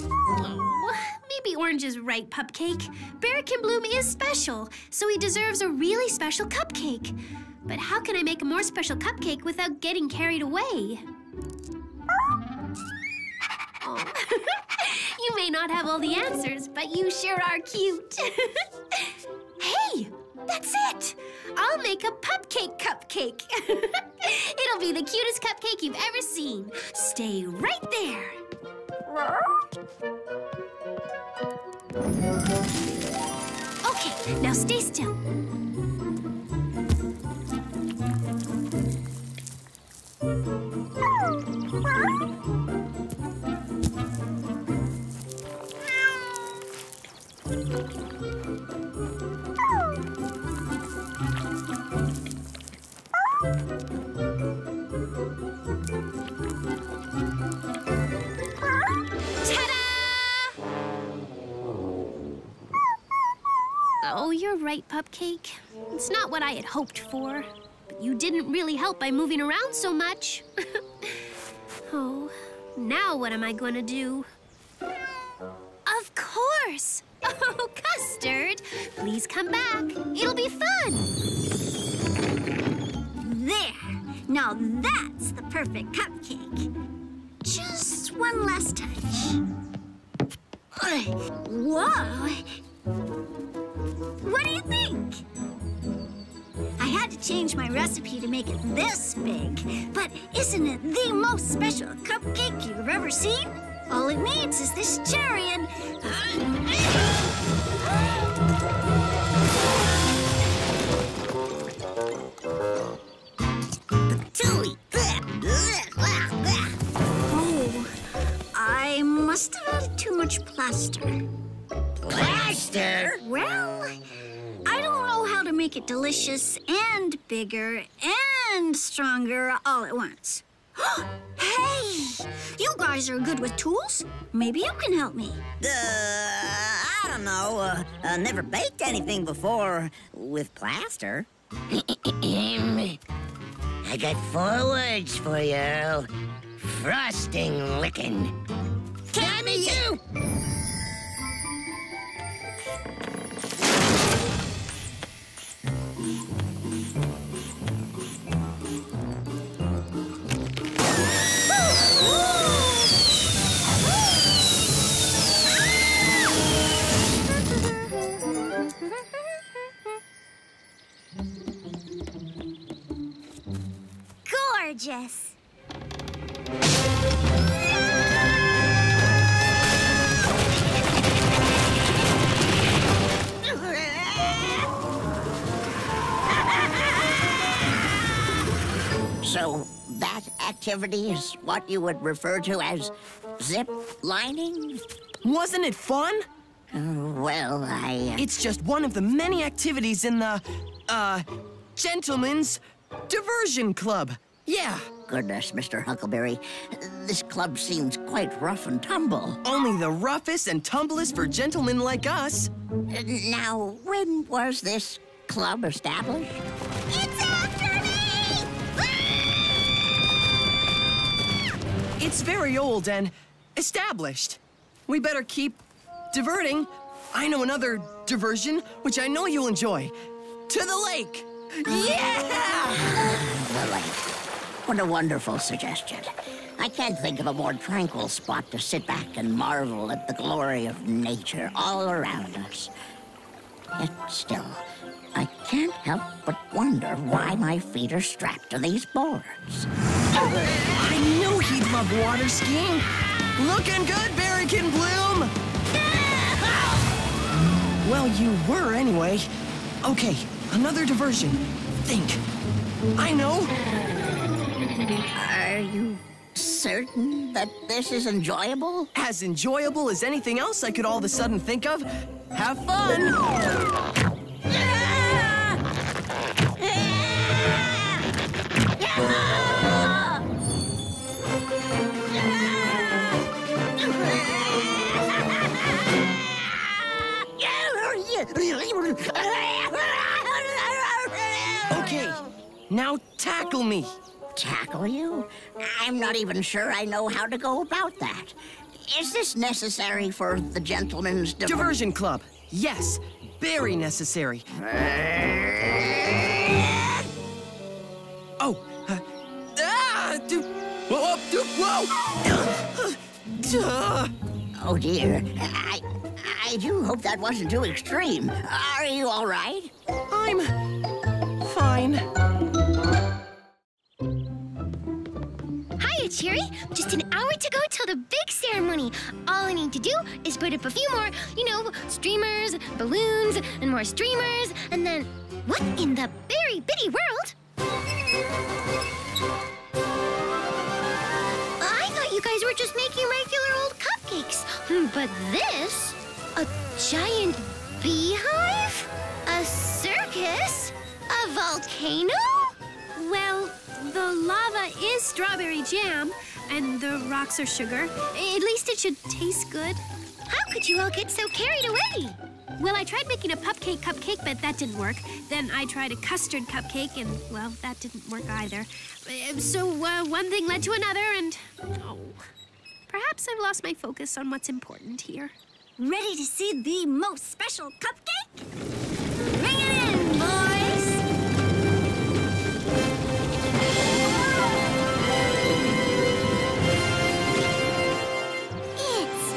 Oh, maybe Orange is right, Pupcake. Berrykin Bloom is special, so he deserves a really special cupcake. But how can I make a more special cupcake without getting carried away? You may not have all the answers, but you sure are cute. hey, that's it. I'll make a pupcake cupcake. It'll be the cutest cupcake you've ever seen. Stay right there. Okay, now stay still. Oh, you're right, Pupcake. It's not what I had hoped for. But you didn't really help by moving around so much. oh, now what am I going to do? Of course! Oh, Custard! Please come back. It'll be fun! There. Now that's the perfect cupcake. Just one last touch. Whoa! What do you think? I had to change my recipe to make it this big, but isn't it the most special cupcake you've ever seen? All it needs is this cherry and... delicious and bigger and stronger all at once. hey, you guys are good with tools. Maybe you can help me. Uh, I don't know. Uh, uh, never baked anything before with plaster. I got four words for you, Earl. Frosting licking. Tommy, you! Gorgeous. So that activity is what you would refer to as zip lining? Wasn't it fun? Uh, well, I. uh, It's just one of the many activities in the, uh, Gentlemen's Diversion Club. Yeah, Goodness, Mr. Huckleberry, this club seems quite rough and tumble. only the roughest and tumblest for gentlemen like us. Now, when was this club established? It's It's very old and established. We better keep diverting. I know another diversion, which I know you'll enjoy. To the lake! Yeah! The lake. What a wonderful suggestion. I can't think of a more tranquil spot to sit back and marvel at the glory of nature all around us. Yet still, I can't help but wonder why my feet are strapped to these boards. He'd love water skiing. Looking good, Berrykin Bloom! Well, you were anyway. Okay, another diversion. Think. I know. Are you certain that this is enjoyable? As enjoyable as anything else I could all of a sudden think of. Have fun! Ah! Ah! Ah! Okay, now tackle me. Tackle you? I'm not even sure I know how to go about that. Is this necessary for the gentleman's diver- Diversion club. Yes, very necessary. Oh. Uh, ah! Do, whoa, whoa, do, whoa! Oh dear. I I do hope that wasn't too extreme. Are you all right? I'm fine. Hiya, Cherry. Just an hour to go till the big ceremony. All I need to do is put up a few more, you know, streamers, balloons, and more streamers, and then. What in the Berry Bitty world? I thought you guys were just making regular old cupcakes. Hmm, But this? A giant beehive? A circus? A volcano? Well, the lava is strawberry jam, and the rocks are sugar. At least it should taste good. How could you all get so carried away? Well, I tried making a cupcake cupcake, but that didn't work. Then I tried a custard cupcake, and, well, that didn't work either. Uh, So uh, one thing led to another, and, oh, perhaps I've lost my focus on what's important here. Ready to see the most special cupcake? Bring it in, boys! It's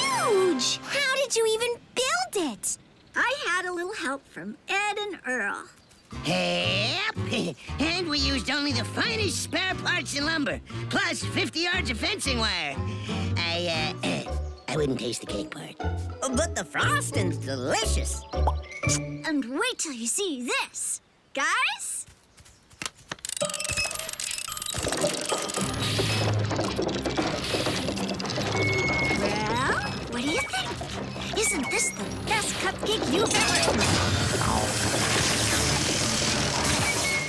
huge! How did you even build it? I had a little help from Ed and Earl. Yep. and we used only the finest spare parts and lumber, plus 50 yards of fencing wire. I, uh, I wouldn't taste the cake part. But the frosting's delicious. And wait till you see this. Guys? Well, what do you think? Isn't this the best cupcake you've ever...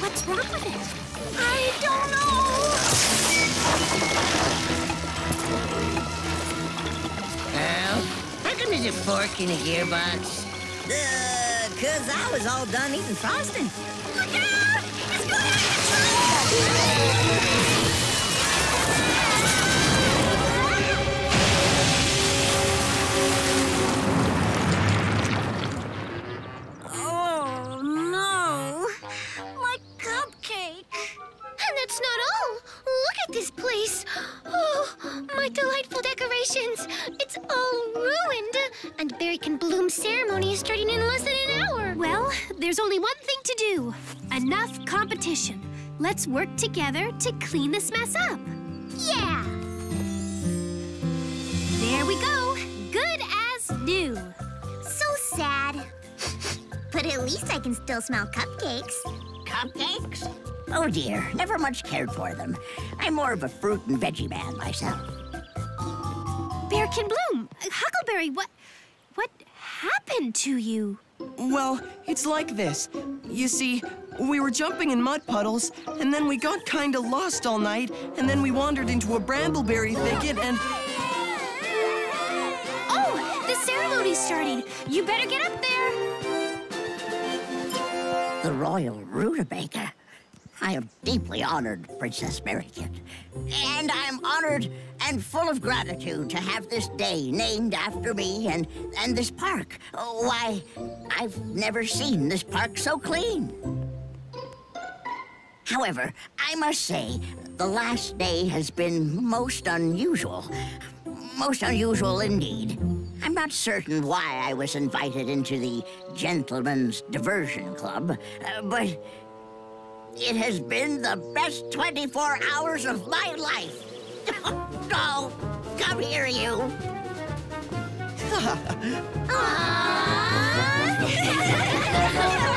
What's wrong with it? I don't know. Al, how come there's a fork in a gearbox? Uh, cause I was all done eating frosting. Look out! It's going out of control! This place. Oh, my delightful decorations. It's all ruined. And Berrykin Bloom's ceremony is starting in less than an hour. Well, there's only one thing to do enough competition. Let's work together to clean this mess up. Yeah! There we go. Good as new. So sad. But at least I can still smell cupcakes. Cupcakes? Oh dear, never much cared for them. I'm more of a fruit and veggie man myself. Berrykin Bloom, uh, Huckleberry, what what happened to you? Well, it's like this. You see, we were jumping in mud puddles, and then we got kinda lost all night, and then we wandered into a brambleberry thicket, and. Oh, the ceremony's starting. You better get up there. The royal rutabaga. I am deeply honored, Princess Berrykin. And I'm honored and full of gratitude to have this day named after me and, and this park. Oh, why, I've never seen this park so clean. However, I must say, the last day has been most unusual. Most unusual indeed. I'm not certain why I was invited into the Gentlemen's Diversion Club, uh, but it has been the best 24 hours of my life. no, come here, you. Ah!